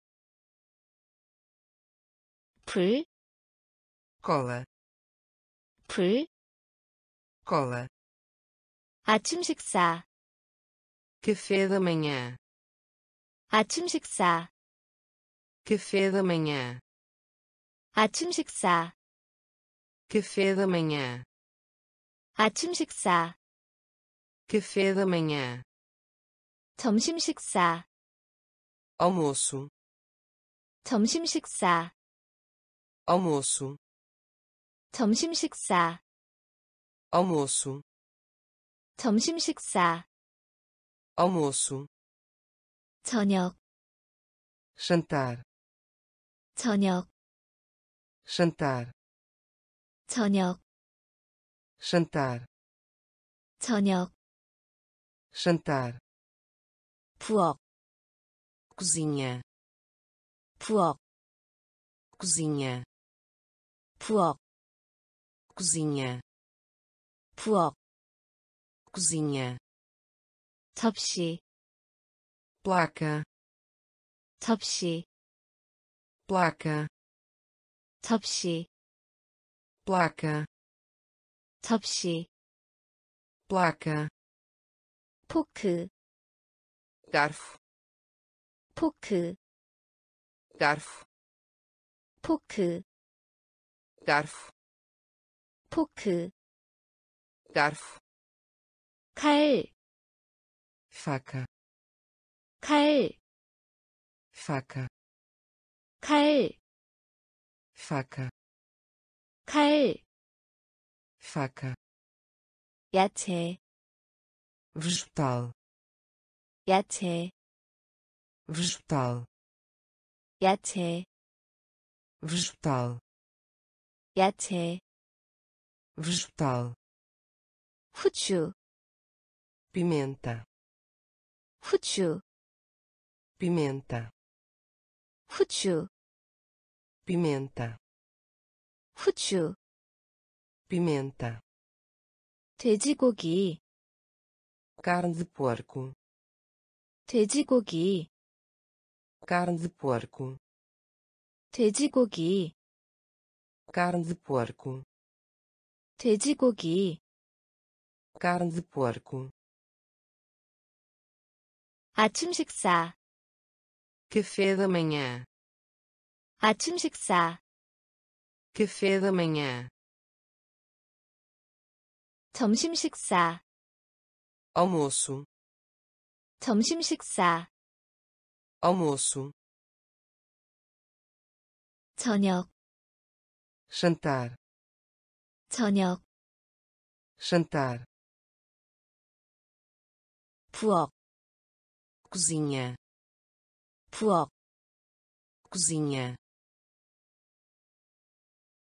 불, cola, 불, cola, 아침 식사, café da manhã, 아침 식사, café da manhã, 아침 식사, café da manhã, 아침 식사, café da manhã, 점심 식사, almoço, 점심 식사, almoço, 점심 식사, almoço, 점심 식사, almoço, 저녁, jantar, 저녁, jantar, 저녁, jantar, 저녁, jantar, 부엌, cozinha, 부엌, cozinha, 부엌, cozinha, 부엌, cozinha, 접시, placa, 접시, placa, 접시, placa, 접시, placa, 포크, garfo, 포크, garfo, 포크, garfo, 포크, garfo, 칼, faca, 칼, faca, 칼, faca, 칼, faca, 야채, vegetal, 야채, vegetal 야채 vegetal 야채 vegetal 후추 pimenta 후추 pimenta 후추 pimenta 후추 pimenta 돼지고기 carne de porco 돼지고기 carne de porco 돼지고기 carne de porco 돼지고기 carne de porco 아침 식사 café da manhã 아침 식사 café da manhã 점심 식사 almoço 점심 식사 almoço 저녁 jantar 저녁 jantar 부엌 cozinha 부엌 cozinha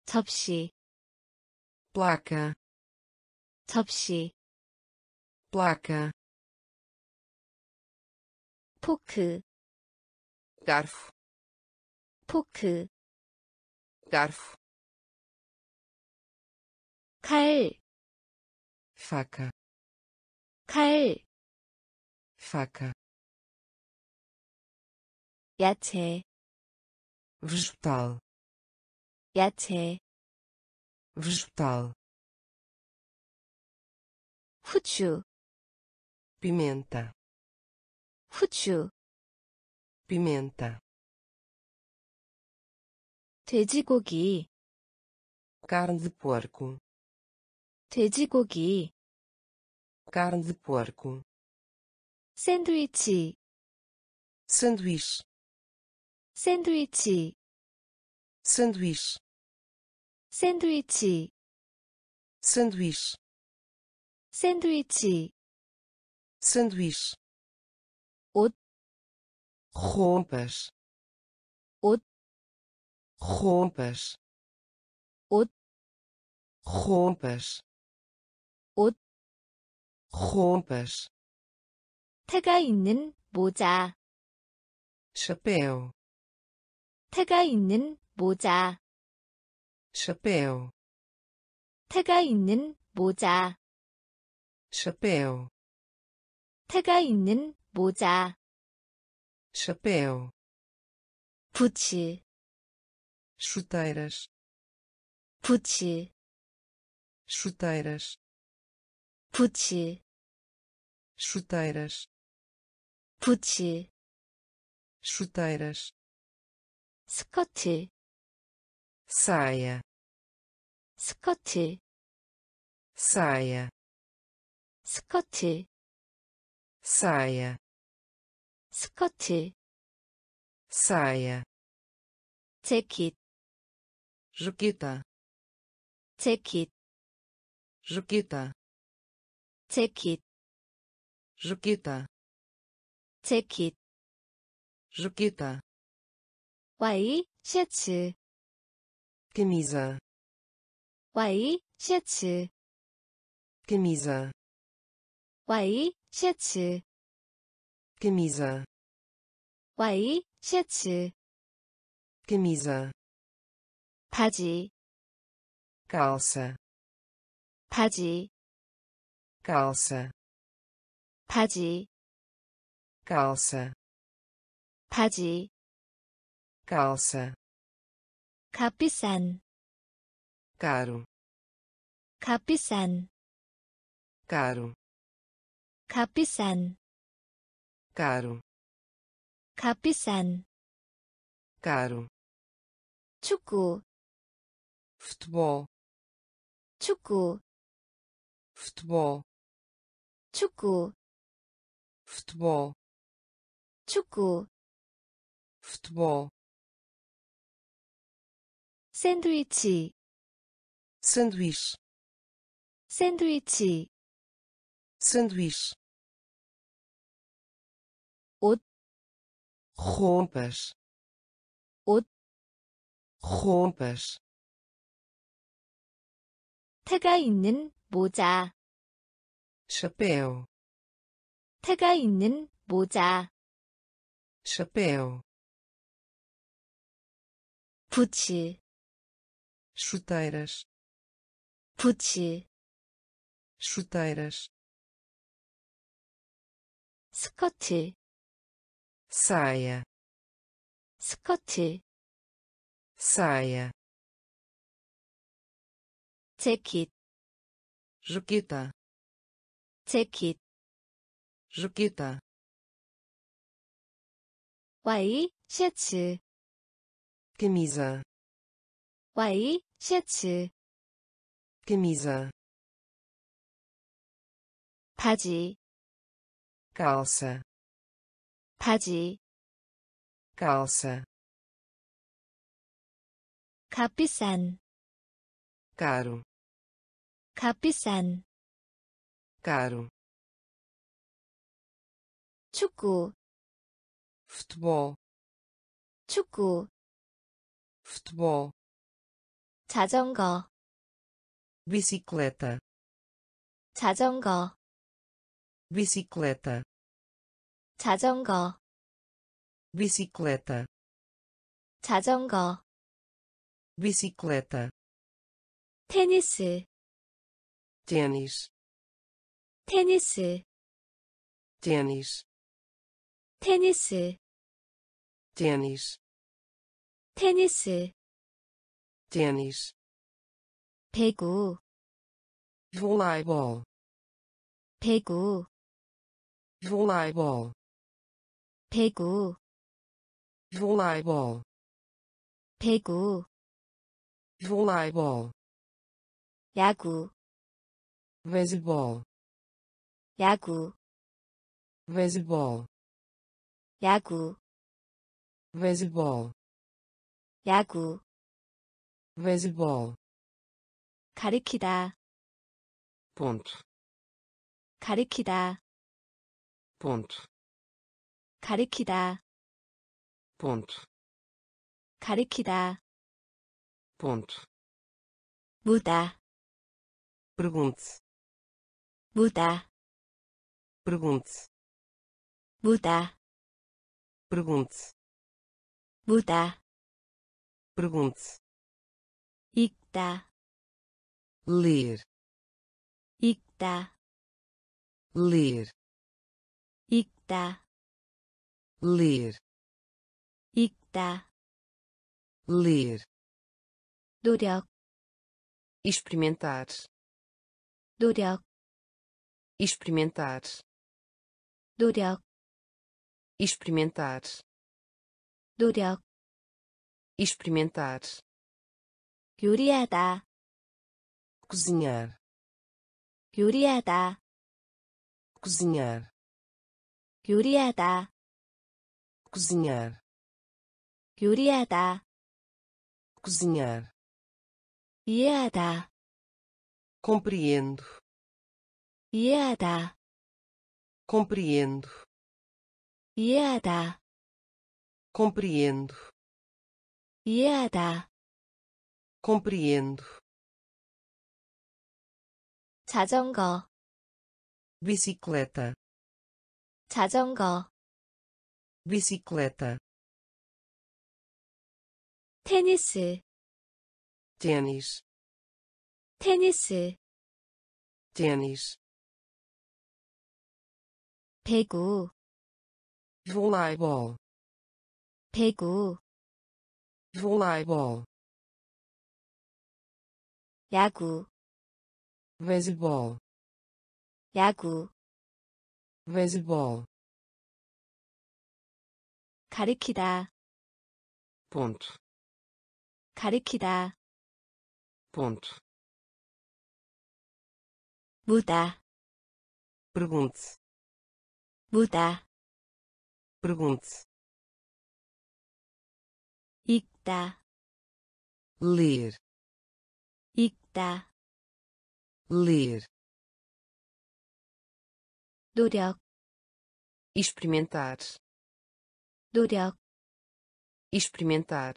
접시 placa 접시 placa 포크 garfo 포크 garfo 칼, faca 칼, faca 야채, vegetal 야채, vegetal 후추, pimenta 후추, pimenta 돼지고기, carne de porco 돼지고기, carne de porco 샌드위치, sanduíche 샌드위치, sanduíche 샌드위치, sanduíche 샌드위치, sanduíche 옷, roupas 옷, roupas 옷, roupas 옷, roupas 태가 있는 모자, chapéu 태가 있는 모자, chapéu 태가 있는 모자, chapéu 태가 있는 모자, chapéu 부츠, chuteiras 부츠, chuteiras Putty. Chuteiras. Putty. Chuteiras. Scoty. Saia. Scoty. Saia. Scoty. Saia. Scoty. Saia. Cekit. Жукита. Цекит. Жукита. 재킷, jaqueta 재킷, jaqueta 와이 셔츠, camisa 와이 셔츠, camisa 와이 셔츠, camisa 와이 셔츠, camisa 바지, calça 바지, calça 바지, calça 바지, calça 값비싼, caro 값비싼, caro 값비싼, caro 값비싼, caro 축구, futebol 축구, futebol 축구, futebol 축구, futebol 샌드위치, sanduíche 샌드위치, sanduíche 옷, roupas 옷. roupas 태가 있는 모자, chapéu 태가 있는 모자, chapéu 부츠, chuteiras 부츠, chuteiras 스커트, saia 스커트, saia 재킷, jaqueta 재킷, jaqueta 와이, 셔츠, camisa 와이, 셔츠, camisa 바지, calça 바지, calça 값비싼, caro 값비싼, caro 축구, futebol 축구, futebol 자전거, bicicleta 자전거, bicicleta 자전거, bicicleta 자전거, bicicleta 테니스, tênis 테니스, tênis 테니스, tênis 테니스, tênis 배구, voleibol 배구, voleibol 배구, voleibol 배구, voleibol 야구, beisebol 야구, beisebol 야구, beisebol 야구, beisebol 가리키다, ponto 가리키다, ponto 가리키다, ponto 가리키다, ponto 무다, pergunte 무다, pergunte 무다, pergunte 무다, pergunte 읽다, ler 읽다, ler 읽다, ler 읽다, ler 노력, experimentar 노력, experimentar 노력, experimentar 노력, experimentar 요리하다, cozinhar 요리하다, cozinhar 요리하다, cozinhar 요리하다, cozinhar 이해하다, compreendo 이해하다, compreendo 이해하다, compreendo 이해하다, compreendo 자전거, bicicleta 자전거, bicicleta 테니스, tênis 테니스, tênis 배구, voleibol 배구, voleibol 야구, beisebol 야구, beisebol 가리키다, ponto 가리키다, ponto 무다, pergunte 무다, pergunte 읽다, ler 읽다, ler 노력, experimentar 노력, experimentar,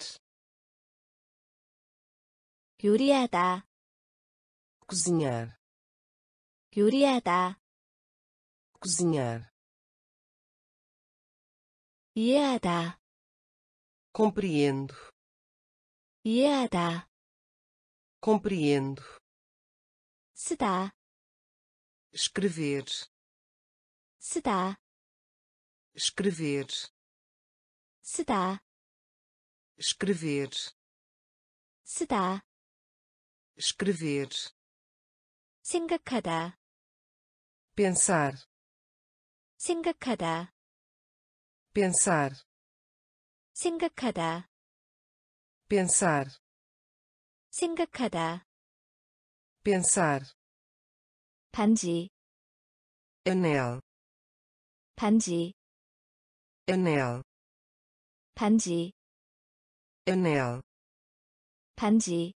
요리하다, cozinhar, 요리하다, cozinhar, 이해하다, compreendo, 이해하다, compreendo, 쓰다, escrever, 쓰다, escrever, 쓰다, escrever, 쓰다, escrever, 생각하다, pensar, 생각하다, pensar, 생각하다, pensar, 생각하다, pensar, 반지, anel, 반지, anel, 반지, anel, 반지,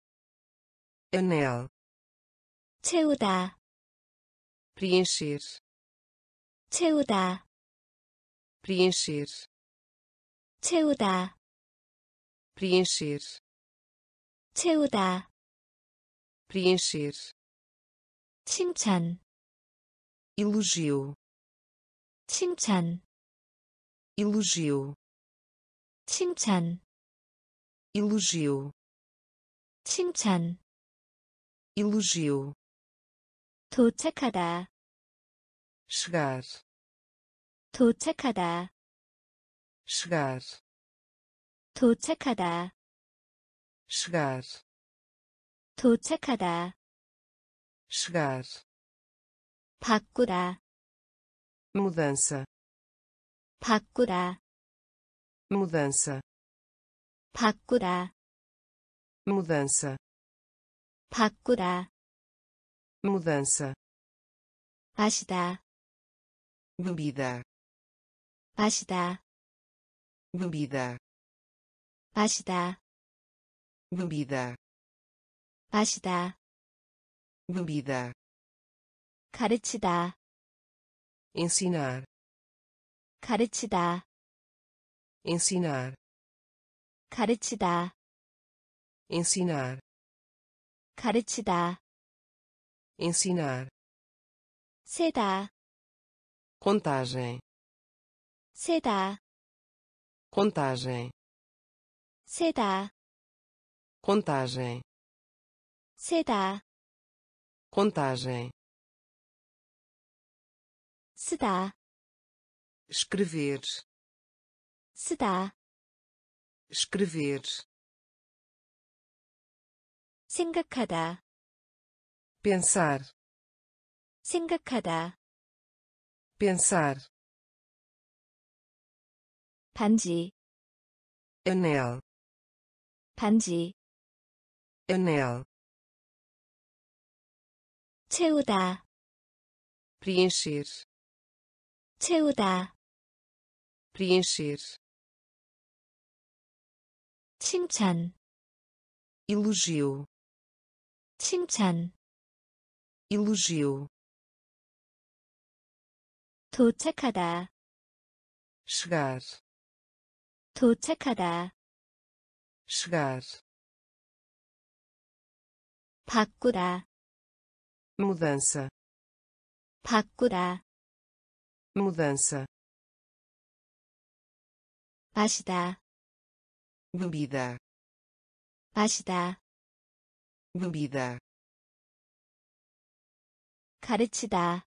anel, 채우다, preencher, 채우다, preencher, 채우다, preencher, 채우다, preencher, 칭찬, elogio, 칭찬, elogio, 칭찬, elogio, 칭찬, elogio, 도착하다, chegar, 도착하다, chegar, 도착하다, chegar, 도착하다, chegar, 바꾸다, mudança, 바꾸다, mudança, 바꾸다, mudança, 바꾸다, mudança, 마시다, bebida, 마시다, bebida, 마시다, bebida, 마시다, bebida, 가르치다, ensinar, 가르치다, ensinar, 가르치다, ensinar, 가르치다, ensinar, 세다, contagem, 세다, contagem, 세다, contagem, 세다, contagem, 쓰다, escrever, 쓰다, escrever, 생각하다, pensar, 생각하다, pensar, 반지, anel, 반지, anel, 채우다, preencher, 채우다, preencher, 칭찬, elogio, 칭찬, elogio, 도착하다, chegar, 도착하다, chegar, 바꾸다, mudança, 바꾸다, mudança, 마시다, bebida, 마시다, bebida, 가르치다,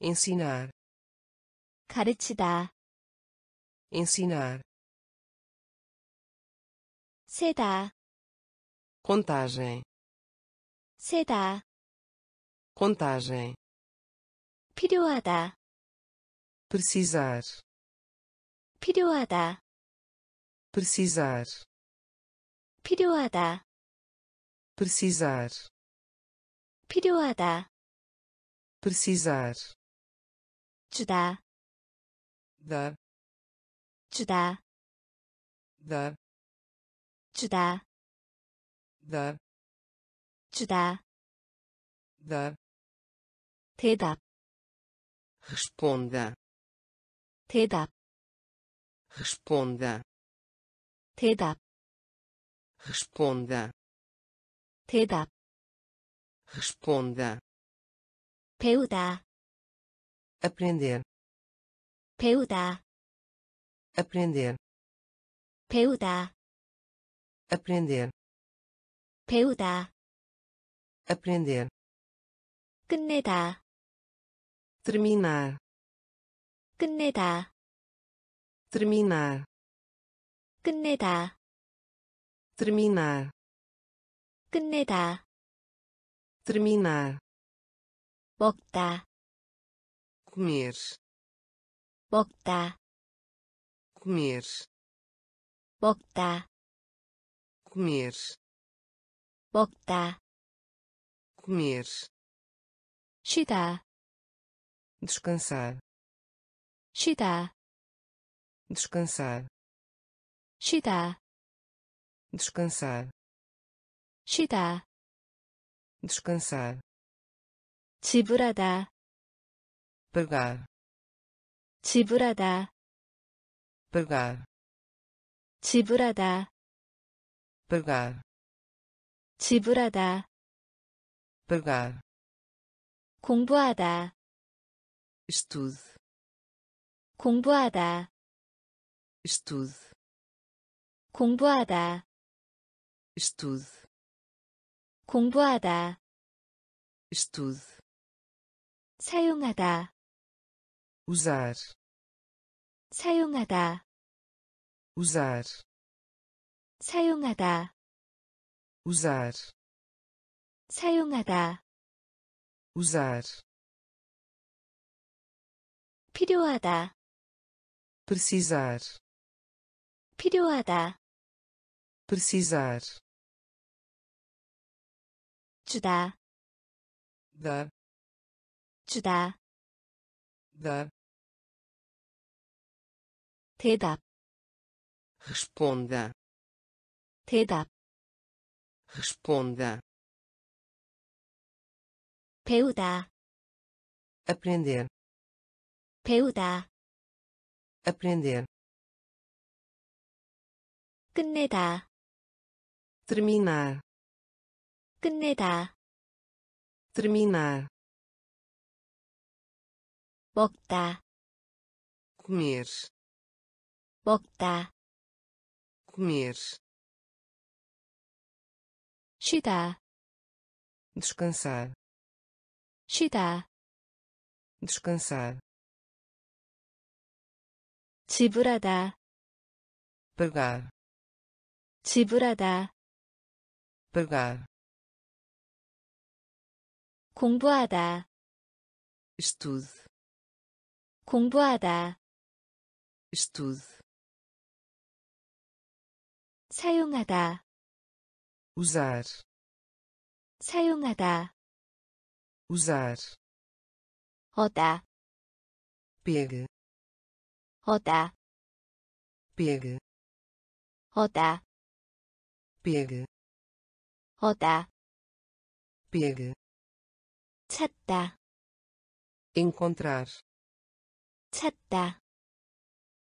ensinar, 가르치다, ensinar, 세다, contagem, 세다, contagem, 필요하다, precisar, 필요하다, precisar, 필요하다, precisar, 필요하다, precisar, 주다, dar, 주다, dar, 주다, dar, 주다, dar, 대답, responda, 대답, responda 대답 responda 대답 responda 배우다 aprender 배우다 aprender 배우다 aprender 배우다 aprender 끝내다 terminar 끝내다 terminar 끝내다 terminar 끝내다 terminar 먹다 comer 먹다 comer 먹다 comer 먹다 comer 쉬다 descansar 쉬다 descansar 쉬다 descansar 쉬다 descansar 지불하다 pagar 지불하다 pagar 지불하다 pagar 지불하다 pagar 공부하다 estude 공부하다 estude 공부하다 estude 공부하다 estude 사용하다 usar 사용하다 usar 사용하다 usar 사용하다 usar 필요하다 precisar 필요하다 precisar 주다 dar 주다 dar 대답 responda 대답 responda 배우다 aprender 배우다 aprender 끝내다 terminar 끝내다 terminar 먹다 comer 먹다 comer 쉬다 descansar 쉬다 descansar 지불하다 pagar 지불하다 pagar 공부하다 estude 공부하다 estude 사용하다 usar 사용하다 usar 어다 pegue 어다 pegue 어다 pegue 어다 pegue 찾다 encontrar 찾다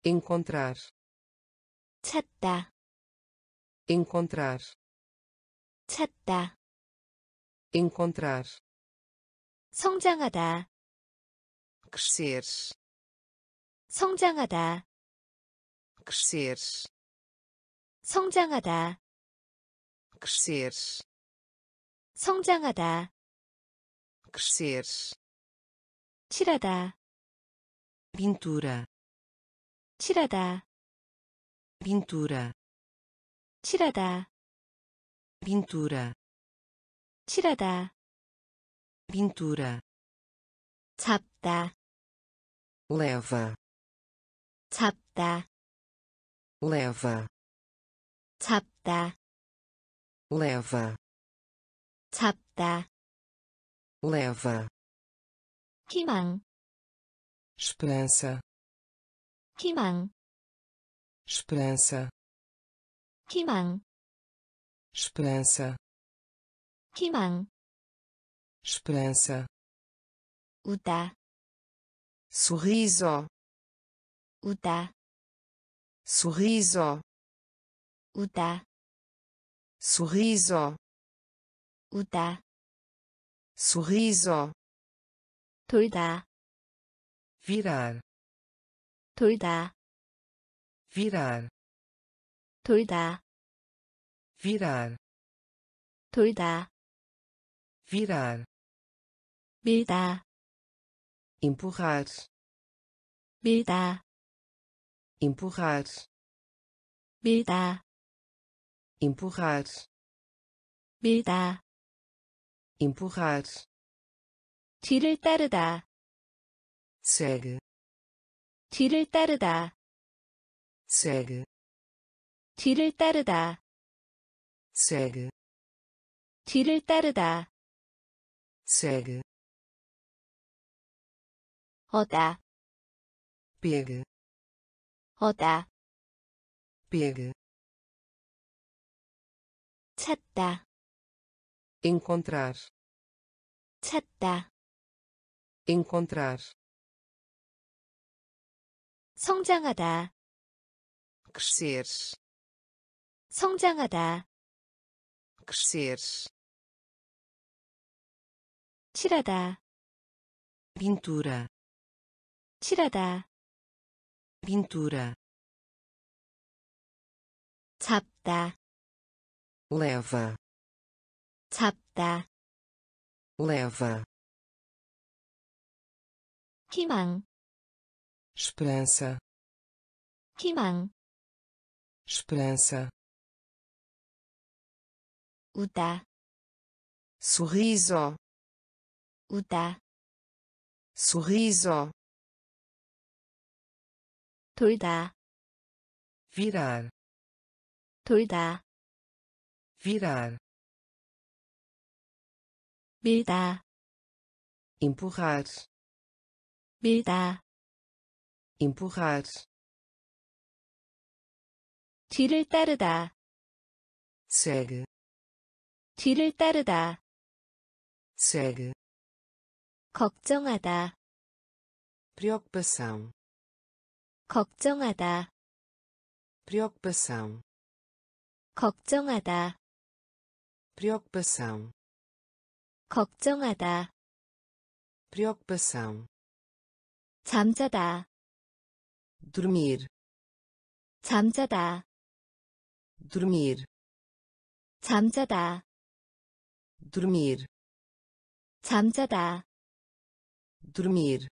encontrar 찾다 encontrar 찾다 encontrar 성장하다 crescer 성장하다 crescer 성장하다 crescer 성장하다 crescer 칠하다 pintura 칠하다 pintura 칠하다 pintura 칠하다 pintura 잡다 leva 잡다 leva 잡다 leva 잡다 leva 희망 esperança 희망 esperança 희망 esperança 희망 esperança 웃다 sorriso 웃다 sorriso, 우다 sorriso, 우다 sorriso, 돌다 virar, 돌다 virar, 돌다 virar, 돌다 virar, 밀다 empurrar, 밀다 empurrar, 밀다 empurrar, 밀다 empurrar, 뒤를 따르다 segue, 뒤를 따르다 segue, 뒤를 따르다 segue, 뒤를 따르다 segue, 어다 pegue, 어다 pegue, 찾다 encontrar, 찾다 encontrar, 성장하다 crescer, 성장하다 crescer, 칠하다 pintura, 칠하다 pintura, 잡다 leva, 잡다 leva, 희망 esperança, 희망 esperança, 우다 sorriso, 우다 sorriso, 돌다 virar, 돌다 virar, 밀다 empurrar, 밀다 empurrar, 뒤를 따르다 segue, 뒤를 따르다 segue, 걱정하다 preocupação, 걱정하다 preocupação, 걱정하다 preocupação, 걱정하다 preocupação, 잠자다 dormir, 잠자다 dormir, 잠자다 dormir, 잠자다 dormir,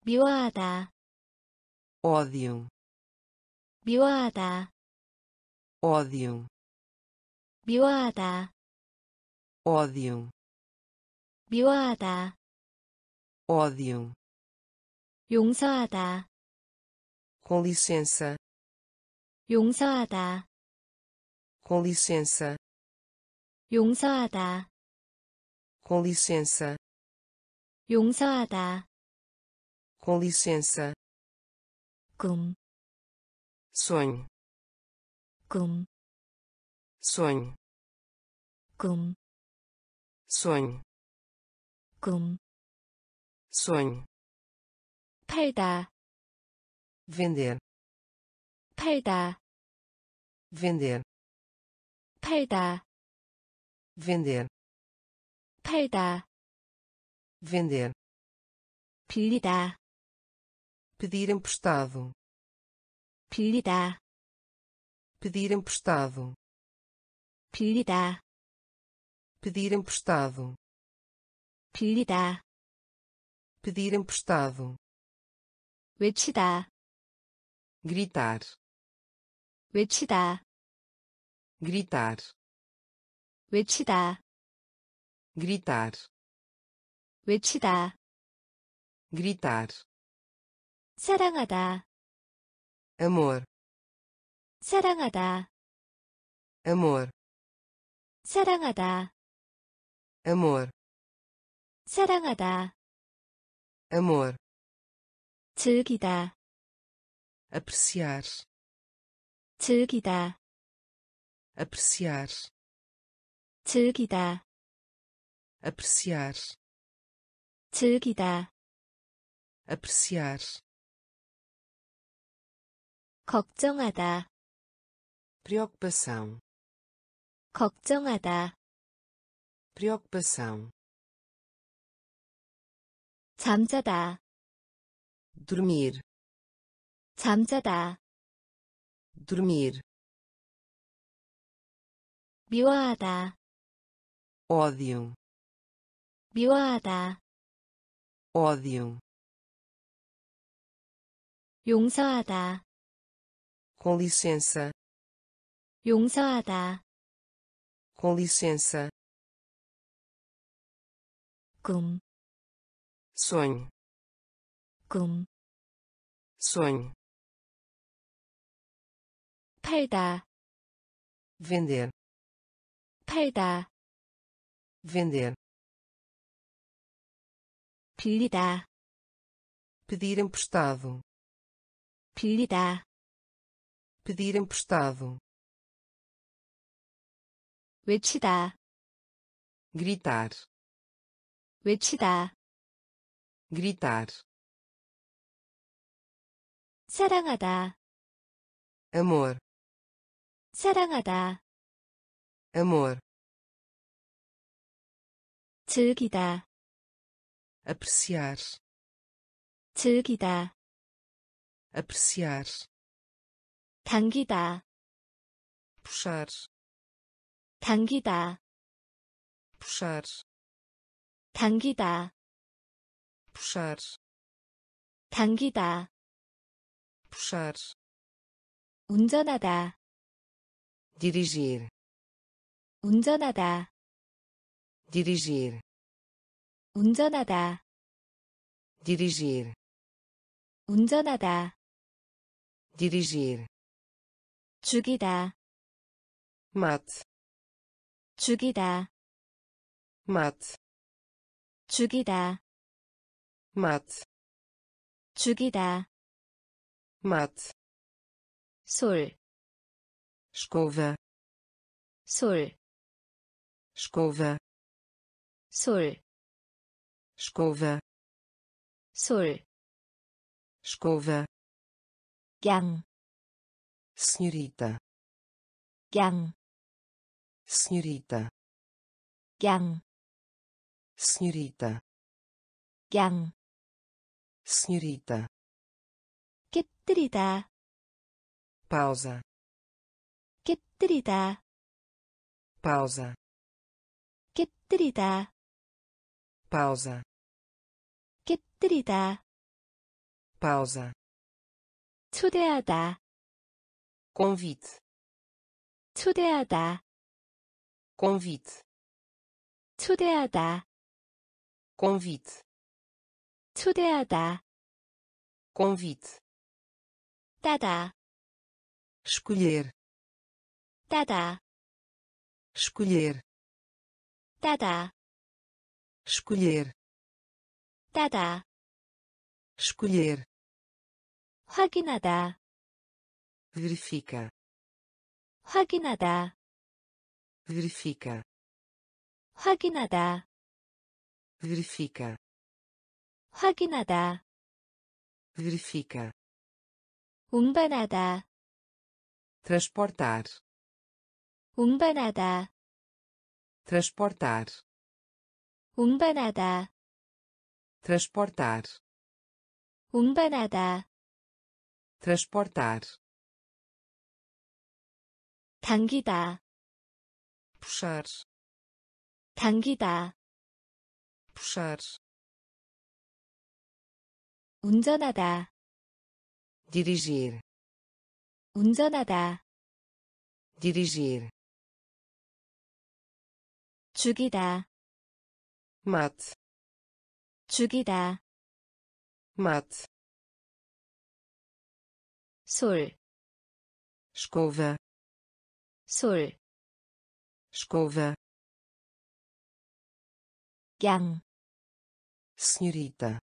미워하다 ódio, 미워하다 ódio, 미워하다 ódio, 미워하다 ódio, 용서하다 com licença, 용서하다 com licença, 용서하다 com licença, 용서하다 com licença, 꿈, sonho, 꿈, sonho, 꿈, sonho, 꿈, sonho, 팔다, vender, 팔다, vender, 팔다, vender, 팔다, vender, 빌리다, pedir emprestado, 빌리다, pedir emprestado, 빌리다, pedir emprestado, 빌리다, pedir emprestado, 외치다, gritar, 외치다, gritar, 외치다, gritar, 외치다, gritar, 사랑하다, amor, 사랑하다, amor, 사랑하다, amor, 사랑하다, amor, 즐기다, apreciar, 즐기다, apreciar, 즐기다, apreciar, 즐기다, apreciar, 걱정하다, preocupação, 걱정하다, preocupação, 잠자다, dormir, 잠자다, dormir, 미워하다, ódio, 미워하다, ódio, 용서하다, com licença, 용서하다, com licença, 꿈, sonho, 꿈, sonho, 팔다, vender, 팔다, vender, 빌리다, pedir emprestado, 빌리다, pedir emprestado, 외치다, gritar, 외치다, gritar, 사랑하다, amor, 사랑하다, amor, 즐기다, apreciar, 즐기다, apreciar, 당기다, puxar, 당기다, puxar, 당기다, puxar, 당기다, puxar, 운전하다, dirigir, 운전하다, dirigir, 운전하다, dirigir, 운전하다, dirigir, 죽이다, mate, 죽이다, mate, 죽이다, mate, 죽이다, mate, 솔, escova, 솔, escova, 솔, escova, 솔, escova, 양, senhorita, 양, senhorita, 양, senhorita, 양, senhorita, 깨뜨리다, pausa, 깨뜨리다, pausa, 깨뜨리다, pausa, 깨뜨리다, pausa, 초대하다, convite, 초대하다, convite, 초대하다, convite, 초대하다, convite, 따다, escolher, 따다, escolher, 따다, escolher, 따다, escolher, 확인하다, verifica, 확인하다, verifica, 확인하다, verifica, 확인하다, verifica, 운반하다, transportar, 운반하다, transportar, 운반하다, transportar, 운반하다, transportar, 당기다, puxar, 당기다, puxar, 운전하다, dirigir, 운전하다, dirigir, 죽이다, mate, 죽이다, mate, 솔, escova, 솔, escova, 양, senhorita,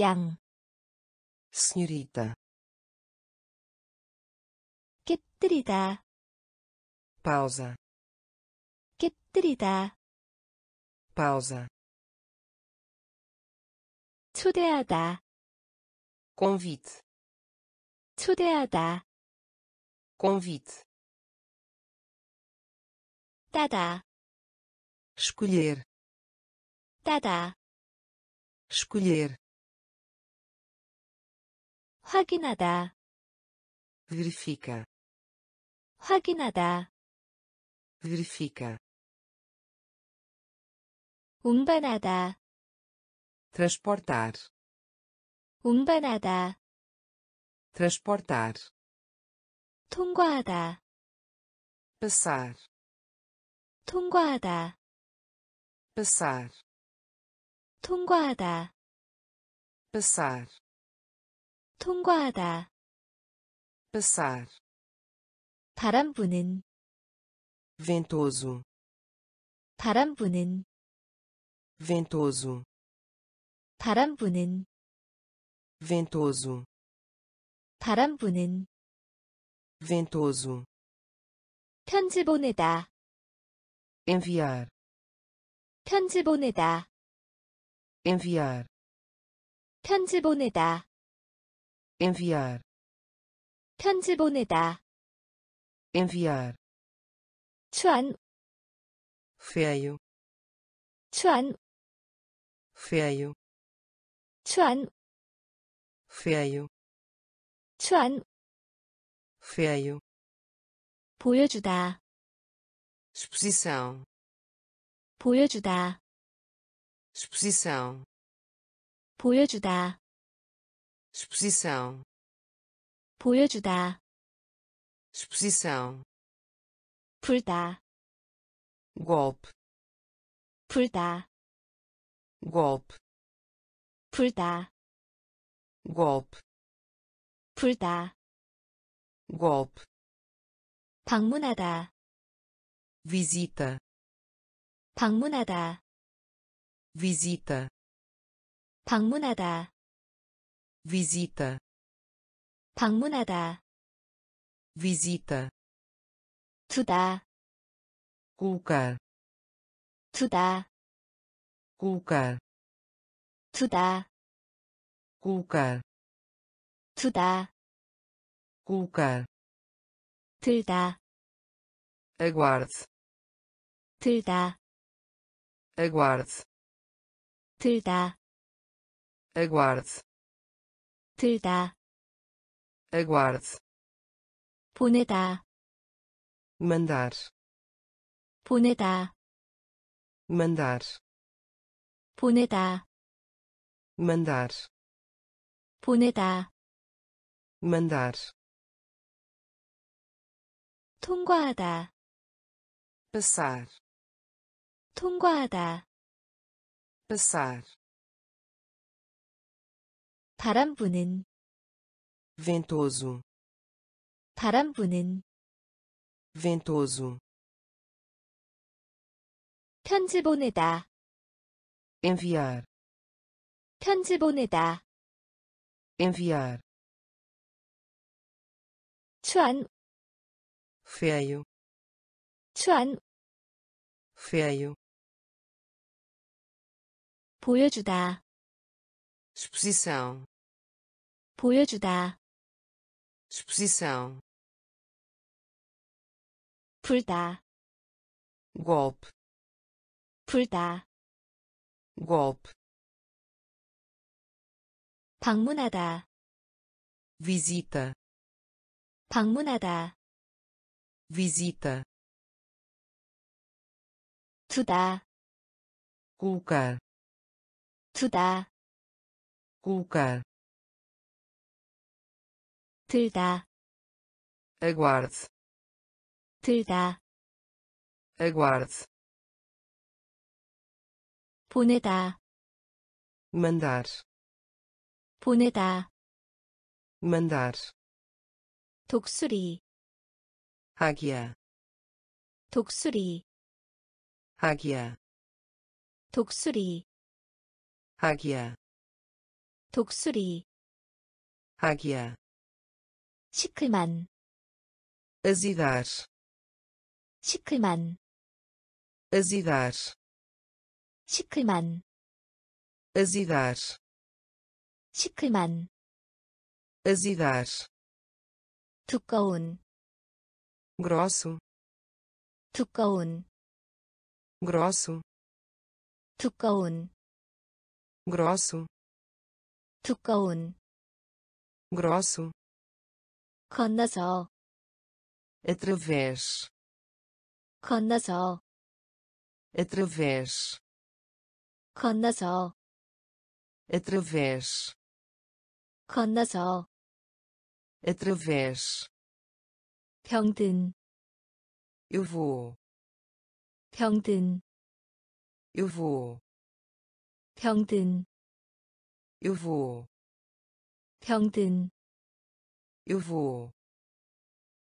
양, senhorita, 깨뜨리다, pausa, 깨뜨리다, pausa, 초대하다, convite, 초대하다, convite, 따다, escolher, 따다, escolher, 확인하다, verifica, 확인하다, verifica, 운반하다, transportar, 운반하다, transportar, 통과하다, passar, 통과하다, passar, 통과하다, passar, 통과하다, passar, 바람 부는, ventoso, 바람 부는, Ventoso, 바람 부는, ventoso, 바람 부는, ventoso, 편지 보내다, enviar, 편지 보내다, enviar, 편지 보내다, enviar, 편지 보내다, enviar, 추한, feio, 추한, feio, 추한, feio, 추한, feio, 보여주다, exposição, 보여주다, exposição, 보여주다, exposição, 보여주다, exposição, 불다, golpe, 불다, golpe, 불다, golpe, 불다, golpe, 방문하다, visita, 방문하다, visita, 방문하다, visita, 방문하다, visita, 두다, colocar, 두다, colocar, 두다, colocar, 두다, colocar, 들다, aguarde, 들다, aguarde, 들다, aguarde, 들다, aguarde, 보내다, mandar, 보내다, mandar, 보내다, mandar, 보내다, mandar, 통과하다, passar, 통과하다, passar, 바람 부는, ventoso, 바람 부는, ventoso, 편지 보내다, enviar, 편지 보내다, enviar, 추한, feio, 추한, feio, 보여주다, exposição, 보여주다, exposição, 불다, golpe, 불다, golpe, 방문하다, visita, 방문하다, visita, 두다, colocar, 두다, colocar, 들다, aguarde, 들다, aguarde, 보내다, mandar, 보내다, mandar, 독수리, águia, 독수리, águia, 독수리, águia, 독수리, águia, 시클만, azidar, 시클만, azidar, 시클만, azidar, 시클만, azidar, 두꺼운 grosso 두꺼운 grosso 두꺼운 grosso 두꺼운 grosso 건너서 através 건너서 através 건너서 através 건너서 através 병든 eu vou 병든 eu vou 병든 eu vou 병든 eu vou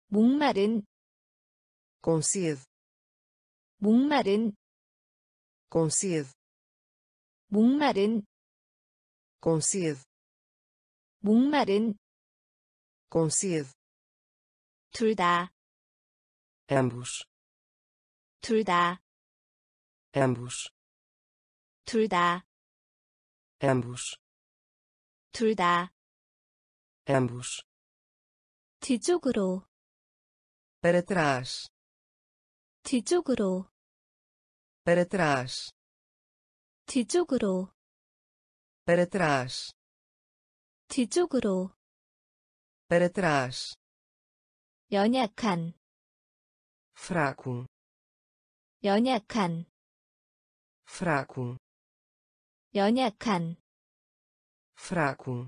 목마른 com sede 목마른 com sede 목마른 com sede 목마른 com sede 둘 다, ambos 둘 다, ambos 둘 다, ambos 둘 다, ambos 뒤쪽으로, para trás 뒤쪽으로, para trás 뒤쪽으로, para trás 뒤쪽으로, para trás 연약한, fraco 연약한, fraco 연약한, fraco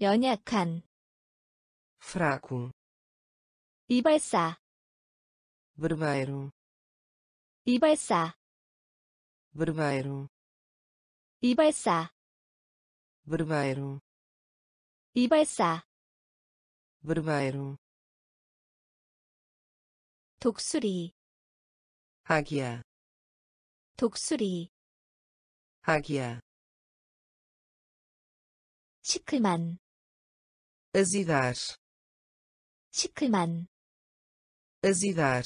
연약한, fraco 이발사, barbeiro 이발사, Barbeiro 이발사, barbeiro 이발사, barbeiro 독수리, águia 독수리, águia 시클만, azidar 시클만, azidar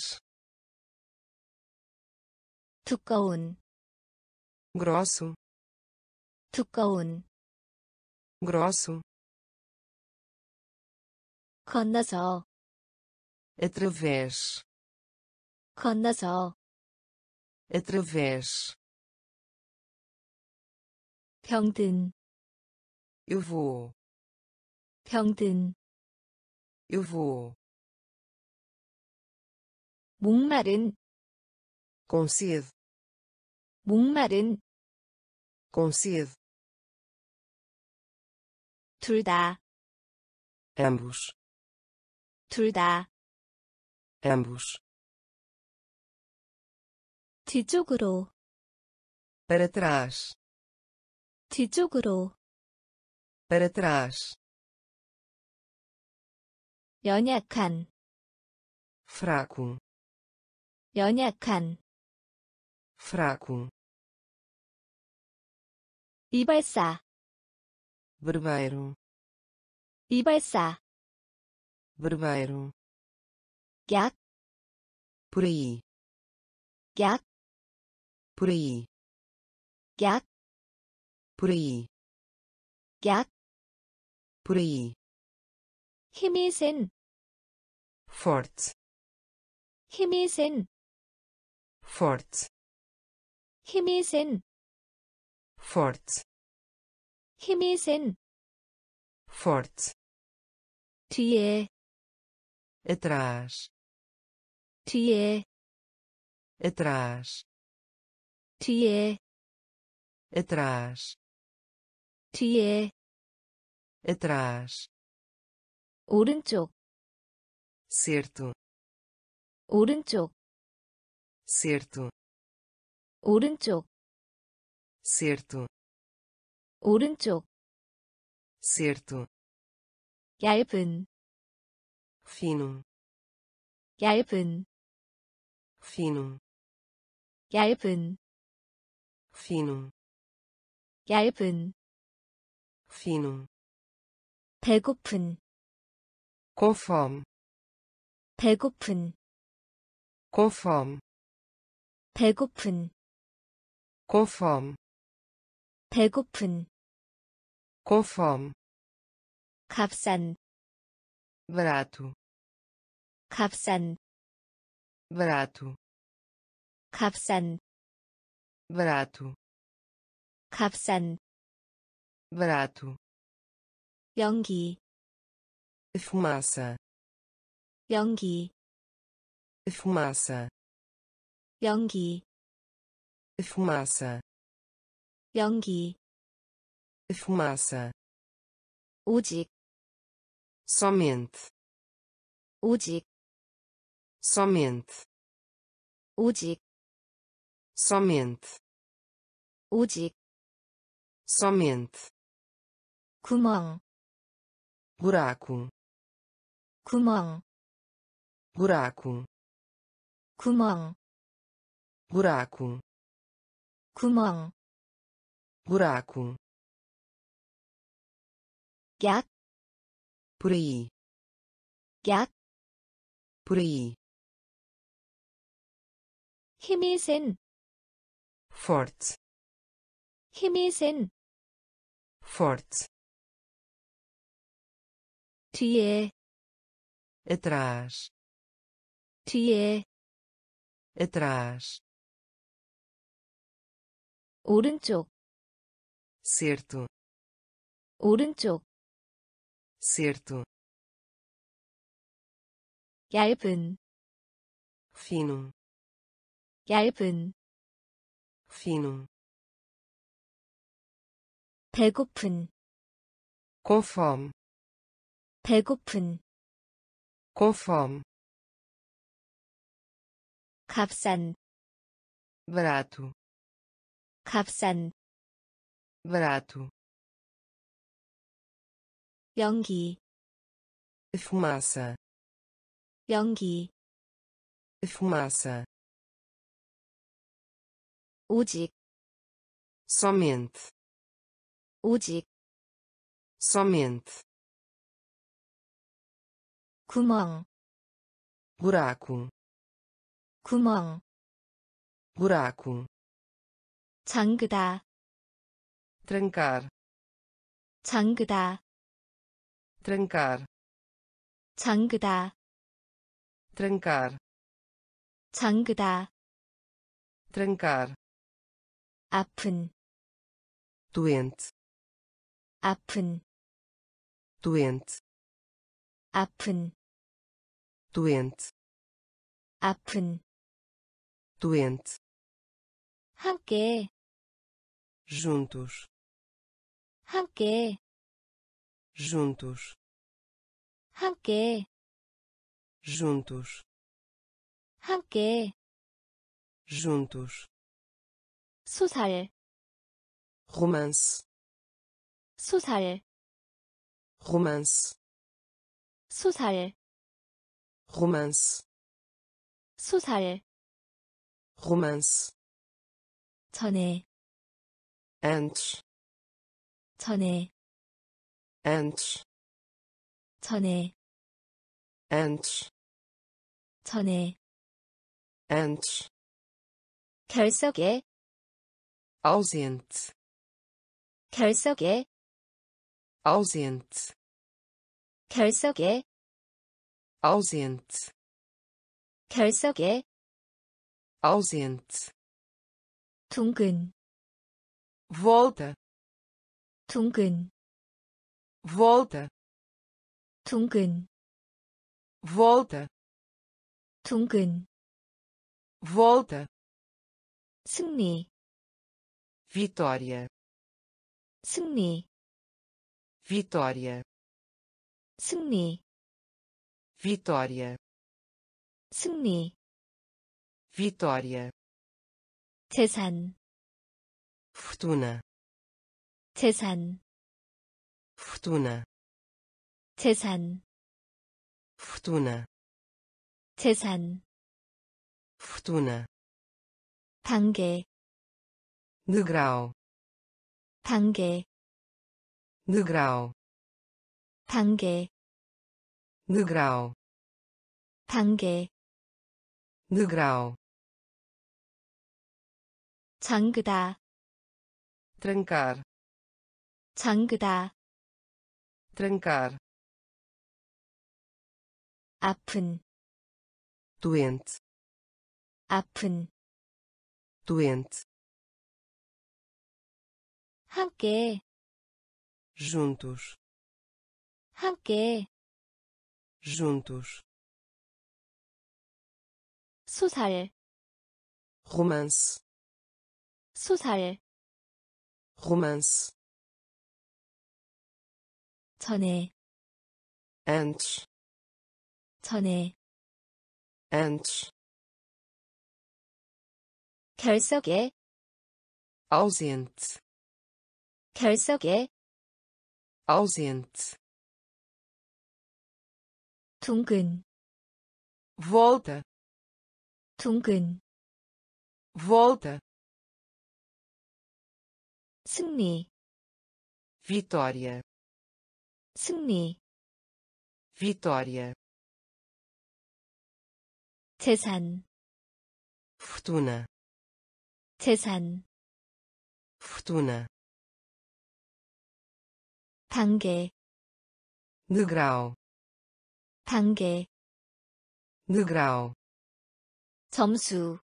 두꺼운, grosso 두꺼운, grosso 건너서, através 건너서, através 병든, eu vou 병든, eu vou 목마른, com sede 목마른, com sede 둘 다, ambos 둘 다, ambos 뒤쪽으로, para trás 뒤쪽으로, para trás 연약한, fraco 연약한, fraco 이발사, barbeiro 이발사, barbeiro 약, por aí 약, por aí 약, por aí 약, por aí 힘이 센, forte 힘이 센, forte 힘이 센, forte 힘이 센, forte 뒤에, atrás 뒤에, atrás 뒤에, atrás 뒤에, atrás 오른쪽, certo 오른쪽, certo 오른쪽, certo 오른쪽, certo 얇은, fino 얇은, fino 얇은, fino 얇은, fino 배고픈, com fome 배고픈, com fome 배고픈, com fome 배고픈, com fome 값싼, barato 값싼 barato 값싼 barato 값싼 barato 연기 fumaça 연기 fumaça 연기 fumaça 연기 fumaça 오직 somente 오직 somente 오직 somente 오직 somente 구멍 buraco 구멍 buraco 구멍 buraco 구멍 buraco 약, por aí 약, por aí 힘이 센, forte 힘이 센, forte 뒤에, atrás 뒤에, atrás 오른쪽, certo 오른쪽, certo 얇은, fino 얇은, fino 배고픈, com fome 배고픈, com fome 값싼, barato 값싼, barato 연기, fumaça 연기, fumaça 오직, somente 오직, somente 구멍, buraco 구멍, buraco 잠그다, trancar 잠그다, trancar 잠그다, trancar 잠그다, trancar 아픈, doente 아픈, doente 아픈, doente 아픈, doente 함께, juntos 함께, juntos 함께, juntos 함께, juntos 소살, romance 소살, romance 소살, romance 소살, romance 전에, antes 전에, antes 전에, antes 전에, antes 결석에, ausente 결석에, ausente 결석에, ausente 결석에, ausente 둥근, volta 둥근, volta 둥근, volta 둥근, volta 승리, vitória 승리, vitória 승리, vitória 승리, vitória 재산, fortuna 재산, fortuna 재산, fortuna 재산, fortuna 단계, degrau 단계, degrau 단계, degrau 단계, degrau 잠그다, trancar 잠그다, trancar 아픈 doente 아픈 doente 함께 juntos 함께 juntos 소설 romance 소설 romance 전에 antes 전에 antes 결석에 ausente 결석에 ausente 둥근 volta 둥근 volta 승리 vitória 승리 vitória 재산 fortuna 재산 fortuna 단계 degrau 단계 degrau 점수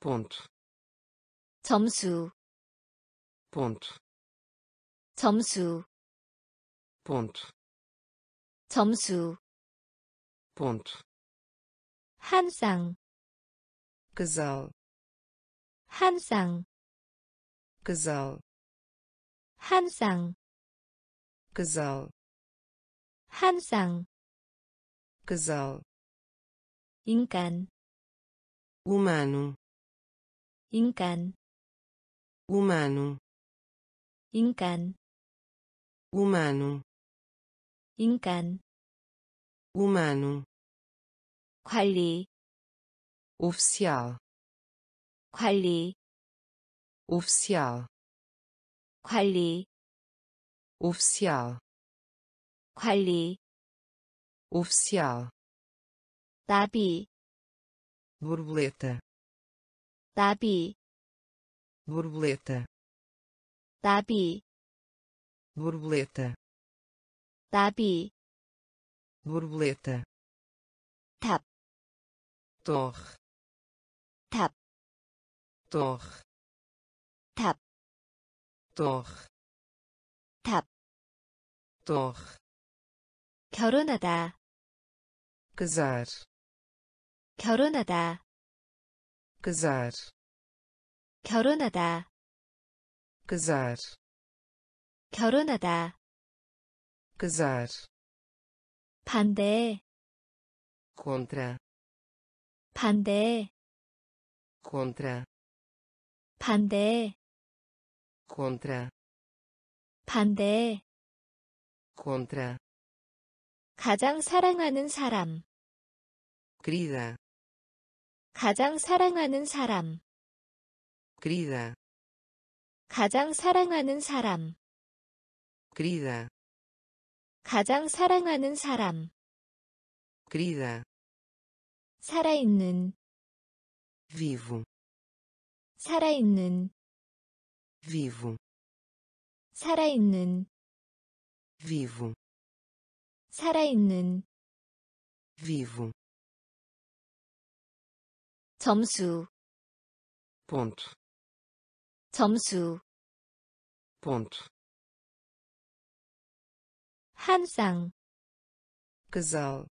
ponto 점수 ponto 점수 ponto 점수 ponto 한 쌍, casal 한 쌍, casal 한 쌍, casal 한 쌍, casal 인간, humano 인간, humano 인간, humano 인간, humano 관리, oficial 관리, oficial 관리, oficial 관리, oficial 나비, borboleta 나비, borboleta 나비, borboleta 나비, borboleta 탑, torre 탑, torre 탑, torre 탑, torre 결혼하다, casar 결혼하다, casar 결혼하다, casar 결혼하다, Casar 반대, contra 반대, contra 반대, contra 반대, contra 가장 사랑하는 사람, querida 가장 사랑하는 사람, querida 가장 사랑하는 사람, querida 가장 사랑하는 사람, querida 살아있는, vivo 살아있는, vivo 살아있는, vivo 살아있는, vivo 점수, ponto 점수, ponto 한 쌍, casal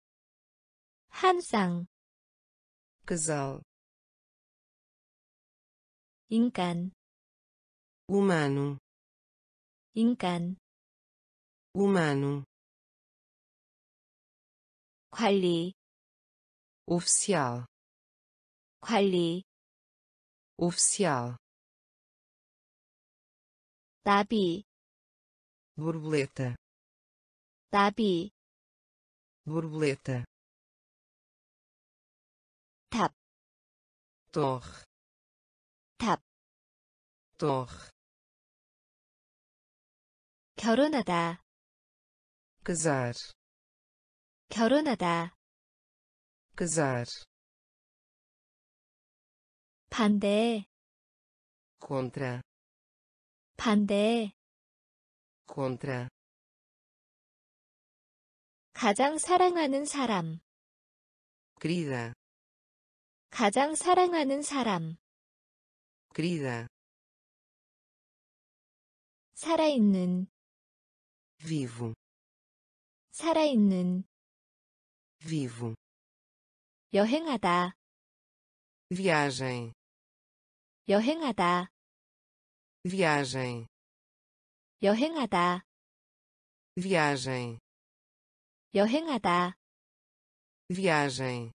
한 쌍, casal 인간, humano 인간, humano 관리, oficial 관리, oficial 나비, borboleta 나비, borboleta 탑, torre 탑, torre 결혼하다, casar 결혼하다, casar 반대, contra 반대, contra 가장 사랑하는 사람, querida, 가장 사랑하는 사람, querida, 살아있는, vivo, 살아있는, vivo, 여행하다, viagem, 여행하다, viagem, 여행하다, viagem, 여행하다, viagem,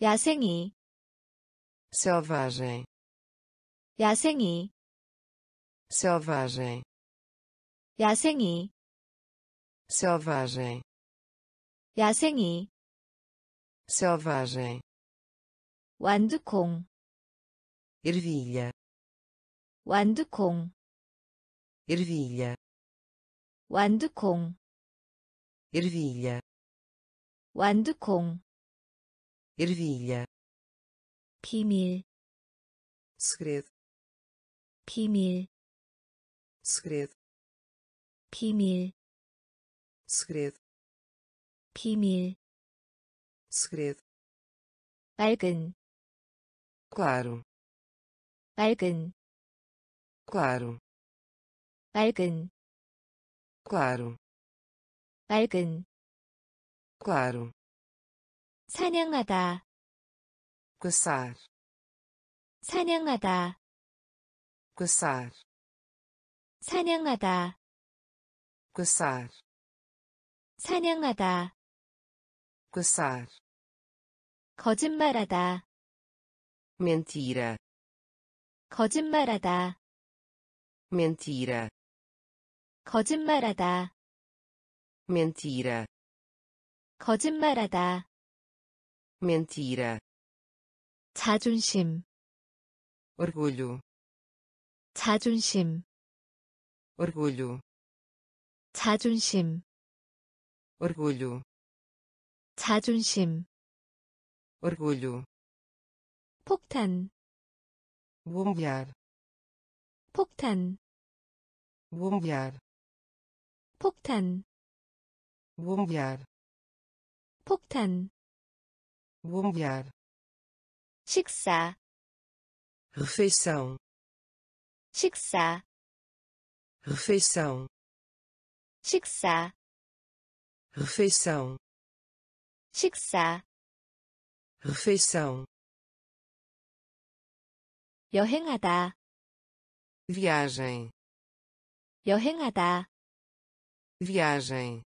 야생이, selvagem, 야생이, selvagem, 야생이, selvagem, 야생이, selvagem, 완두콩, ervilha, 완두콩, ervilha, 완두콩, ervilha, 완두콩, ervilha, 비밀, segredo, 비밀, segredo, 비밀, segredo, 비밀, segredo, 맑은, claro, 맑은, claro, 맑은, claro, 맑은, claro, 사냥하다, caçar, 사냥하다, caçar, 사냥하다, caçar, 사냥하다, caçar, 거짓말하다, mentira, 거짓말하다, mentira, 거짓말하다, mentira, 거짓말하다, mentira, 자존심, orgulho, 자존심, orgulho, 자존심, orgulho, 자존심, orgulho, 폭탄, bombear, 폭탄, bombear, 폭탄, bombear, 폭탄, bombear, 식사, refeição, 식사, refeição, 식사, refeição, 식사, refeição, 여행하다, viagem, 여행하다, viagem,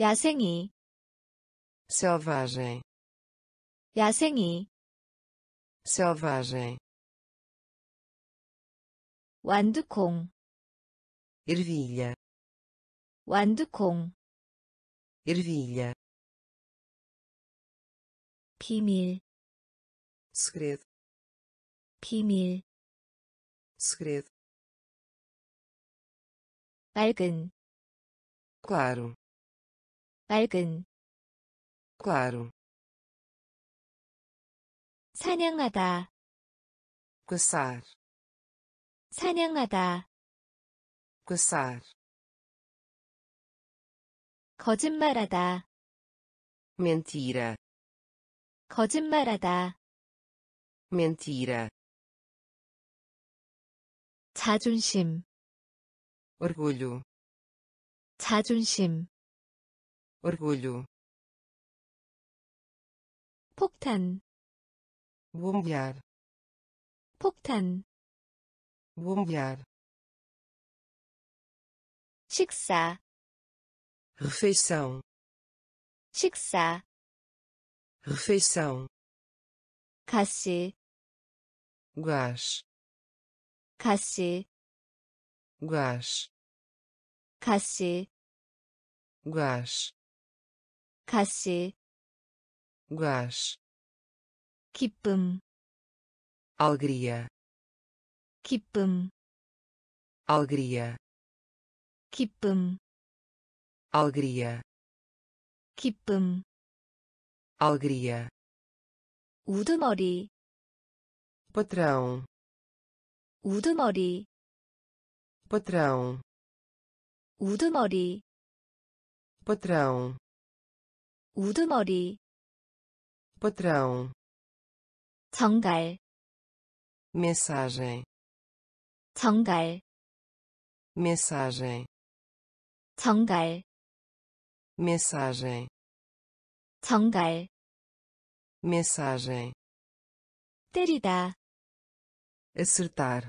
야생이, selvagem, 야생이, selvagem, 완두콩, ervilha, 완두콩, ervilha, 비밀, segredo, 비밀, segredo, 맑은, claro, 맑은, claro, 사냥하다, caçar, 사냥하다, caçar, 거짓말하다, mentira, 거짓말하다, mentira, 자존심, orgulho, 자존심, orgulho, 폭탄, bombear, 폭탄, bombear, 식사, refeição, 식사, refeição, 가시, gás, 가시, gás, 가시, gás, 가시, gás, 기쁨, alegria, 기쁨, alegria, 기쁨, alegria, 기쁨, alegria, 우두머리, patrão, 우두머리, patrão, 우두머리, patrão, 우두머리, patrão, 정갈, mensagem, 정갈, mensagem, 정갈, mensagem, 정갈, mensagem, 때리다, acertar,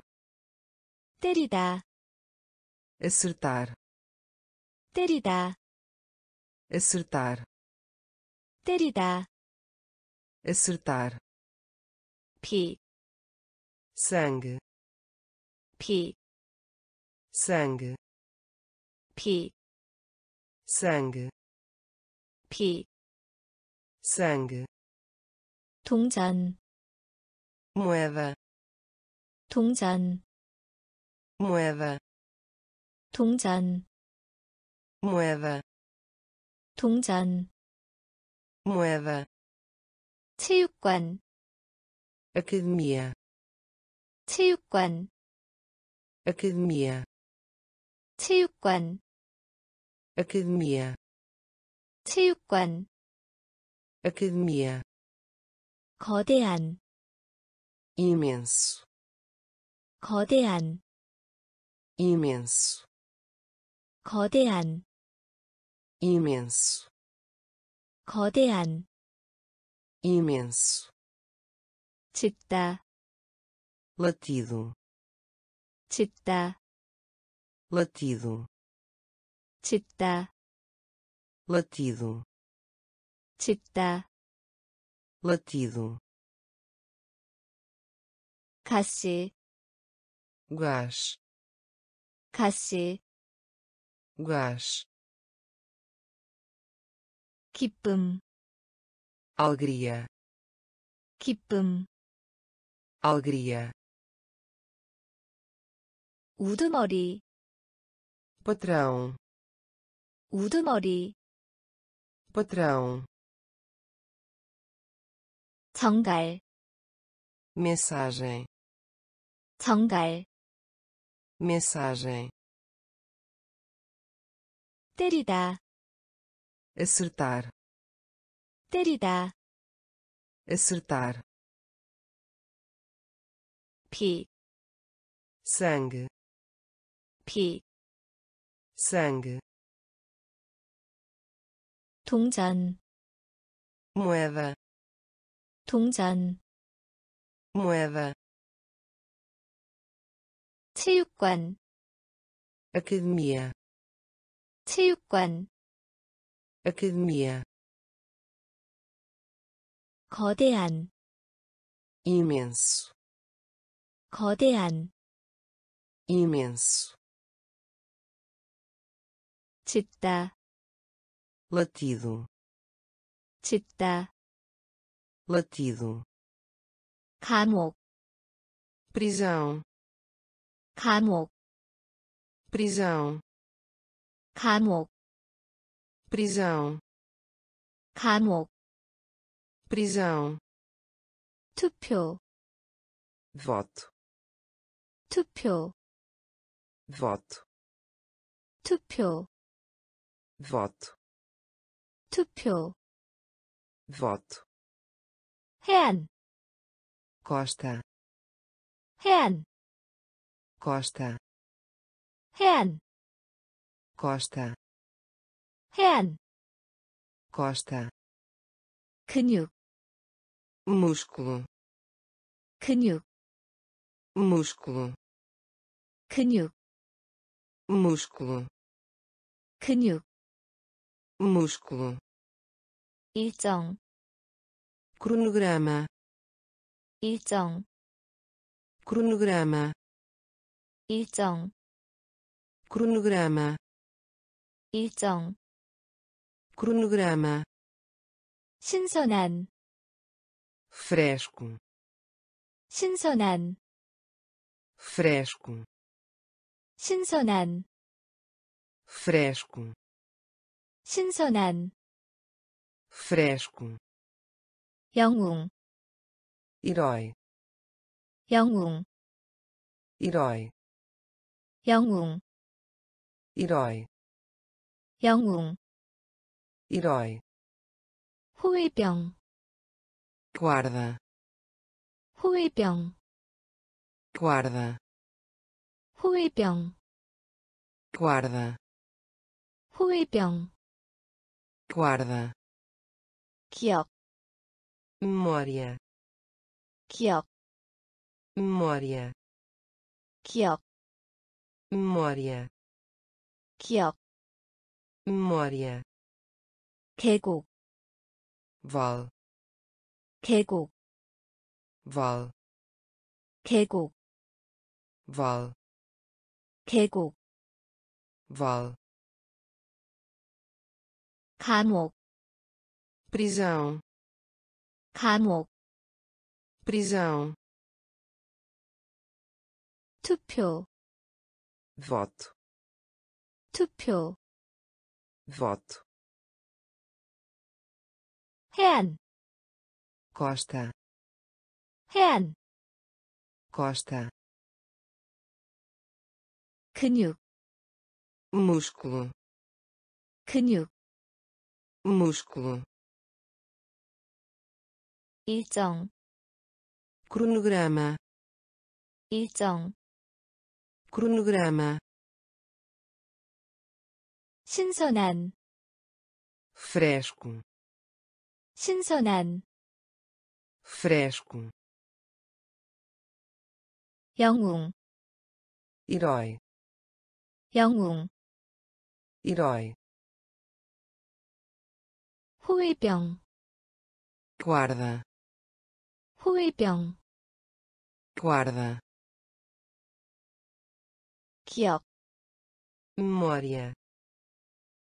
때리다, acertar, 때리다, acertar, 때리다, acertar, 피, sangue, 피, sangue, 피, sangue, 피, sangue, 동전, moeda, 동전, moeda, 동전, moeda, 동전, moeda, 체육관, academia, 체육관, academia, 체육관, academia, 체육관, academia, 거대한, imenso, 거대한, imenso, 거대한, imenso, 거대한, imenso, 짖다, latido, 짖다, latido, 짖다, latido, 짖다, latido, 가시, gás, 가시, gás, 기쁨, alegria, 기쁨, alegria, 우두머리, patrão, 우두머리, patrão, 정갈, mensagem, 정갈, mensagem, 때리다, acertar, 때리다, acertar, 피, sangue, 피, sangue, 동전, moeda, 동전, moeda, 체육관, academia, 체육관, academia, 거대한, imenso, 거대한, imenso, 짖다, latido, 짖다, latido, 감옥, prisão, 감옥, prisão, 감옥, prisão, 감옥, prisão, 투표, voto, 투표, voto, 투표, voto, 투표, voto, 해안, costa, 해안, costa, 해안, costa, 해안, costa, 근육, músculo, 근육, músculo, 근육, músculo, 근육, músculo, 일정, cronograma, 일정, cronograma, 일정, cronograma, 일정, cronograma, 신선한, fresco, 신선한, fresco, 신선한, fresco, 신선한, fresco, 영웅, herói, 영웅, herói, 영웅, herói, 영웅, herói, 호위병, guarda, 호위병, guarda, 호위병, guarda, 호위병, guarda, 기억, memória, 기억, memória, 기억, memória, 기억, memória, 계곡, val, 계곡, val, 계곡, val, 계곡, val, 감옥, prisão, 감옥, prisão, 투표, voto, 투표, voto, 해안, costa, 해안, costa, 근육, músculo, 근육, músculo, 일정, cronograma, 일정, cronograma, 신선한, fresco, 신선한, fresco, 영웅, herói, 영웅, herói, 호위병, guarda, 호위병, guarda, 기억, memória,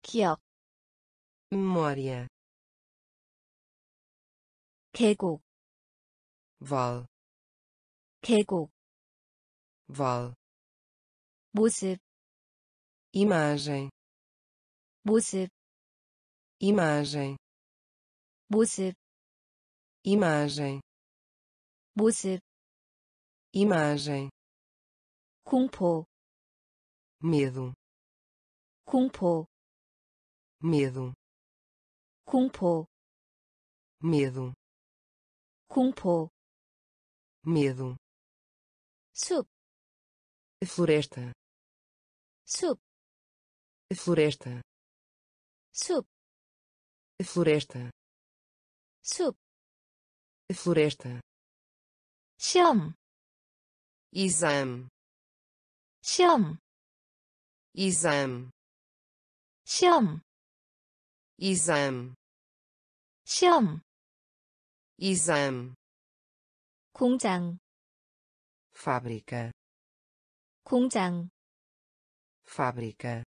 기억, memória, 계곡, val, 계곡, val, 모습, imagem, 모습, imagem, 모습, imagem, 모습, imagem, 공포, medo, 공포, medo, 공포, medo, cumpou Medo. Sub. Floresta. Sub. Floresta. Sub. Floresta. Sub. Floresta. Siom. Exame. Siom. Exame. Siom. Exame. Siom exame, 공장, fábrica, 공장, fábrica,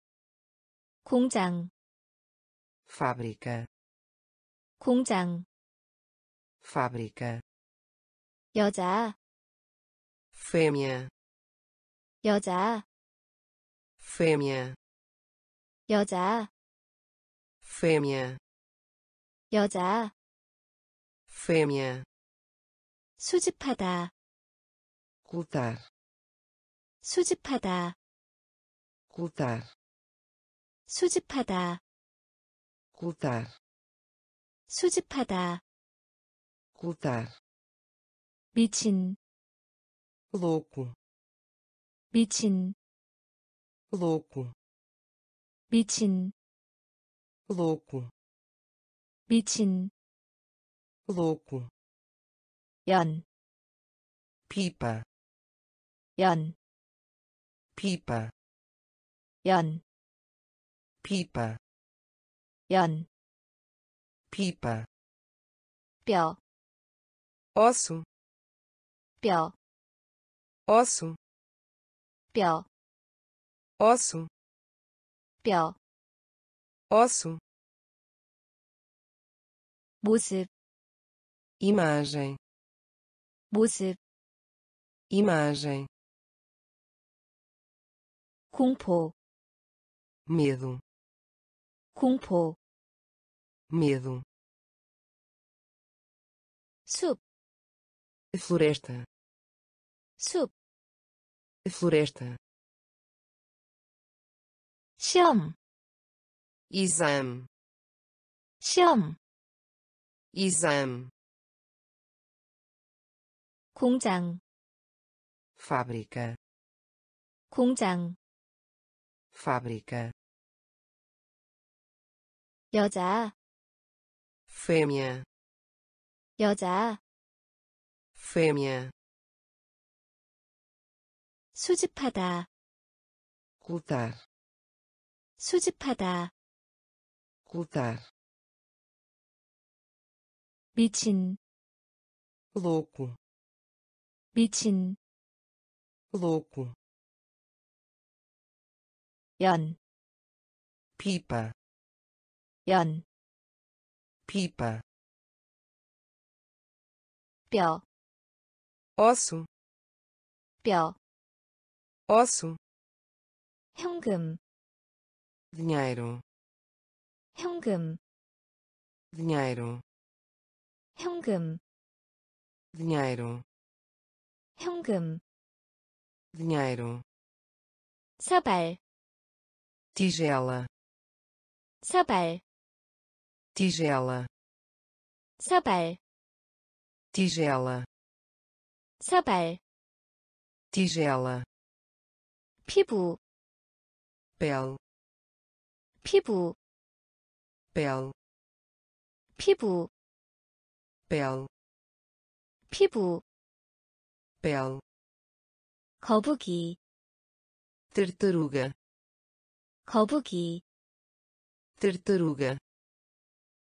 공장, fábrica, 공장, fábrica, 여자, fêmea, 여자, fêmea, 여자, fêmea, 여자, Fêmea, 수집하다, coletar, 수집하다, coletar, 수집하다, coletar, 수집하다, coletar, 미친, louco, 미친, louco, 미친, louco, 미친, louco, 연, pipa, 연, pipa, 연, pipa, 연, pipa, 뼈, osso, 뼈, osso, 뼈, osso, 뼈, osso, 모습, imagem, 모습, imagem, 공포, medo, 공포, medo, 숲, floresta, 숲, floresta, 시험, exame, 시험 exame, 공장 fábrica, 공장 fábrica, 여자 fêmea, 여자 fêmea, 수집하다 coletar, 수집하다 coletar, 미친 louco, 미친 louco, 연, pipa, 연, pipa, 뼈, osso, 뼈, osso, 현금, dinheiro, 현금, dinheiro, 현금, dinheiro, 현금, dinheiro, 사발, tigela, 사발, tigela, 사발, tigela, 사발, tigela, 피부, pele, 피부, pele, 피부, pele, 피부, Pele, 거북이, tartaruga, 거북이, tartaruga,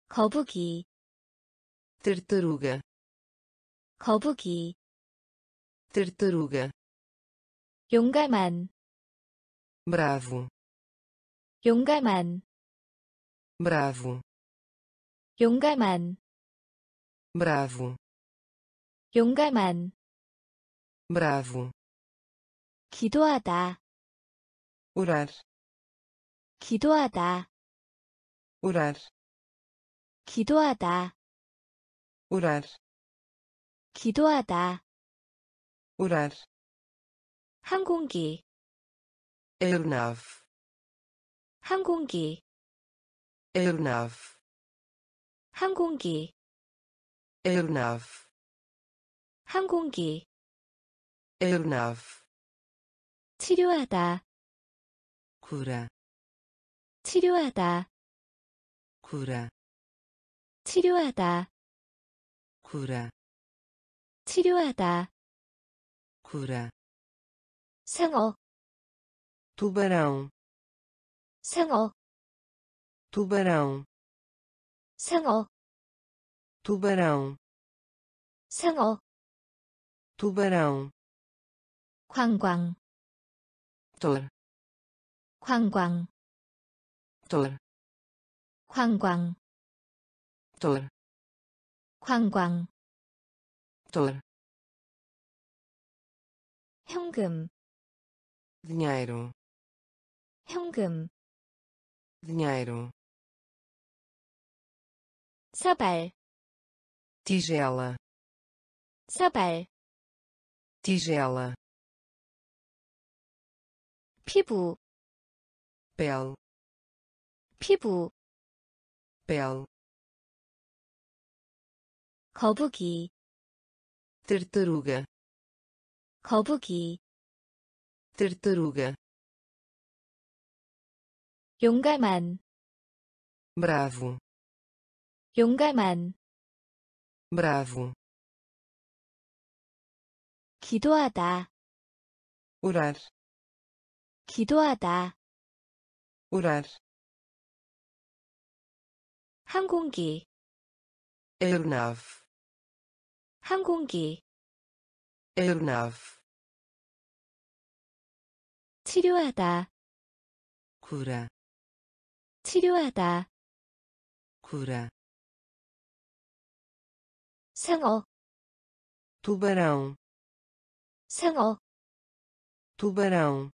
거북이, tartaruga, 거북이, tartaruga, 용감한, bravo, 용감한, bravo, 용감한, bravo, 용감한, bravo, 기도하다, orar, 기도하다, orar, 기도하다, orar, 기도하다, orar, 항공기, aeronave, 항공기, aeronave, 항공기, aeronave, 항공기, aeronave, 치료하다, cura, 치료하다, cura, 치료하다, cura, 치료하다, cura, 상어, tubarão, 상어, tubarão, 상어, tubarão, 상어, tubarão, 관광, tor, 관광, tor, 관광, tor, 관광, tor, 현금, dinheiro, 현금, dinheiro, 사발, tigela, 사발, tigela, 피부, pele, 피부, pele, 거북이, tartaruga, 거북이, tartaruga, 용감한, bravo, 용감한, bravo, 기도하다, orar, 기도하다, orar, 항공기, aeronave, 항공기, aeronave, 치료하다, cura, 치료하다, cura, 상어, tubarão, 상어, tubarão,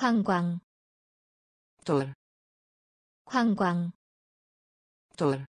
관광, tor, 관광, tor,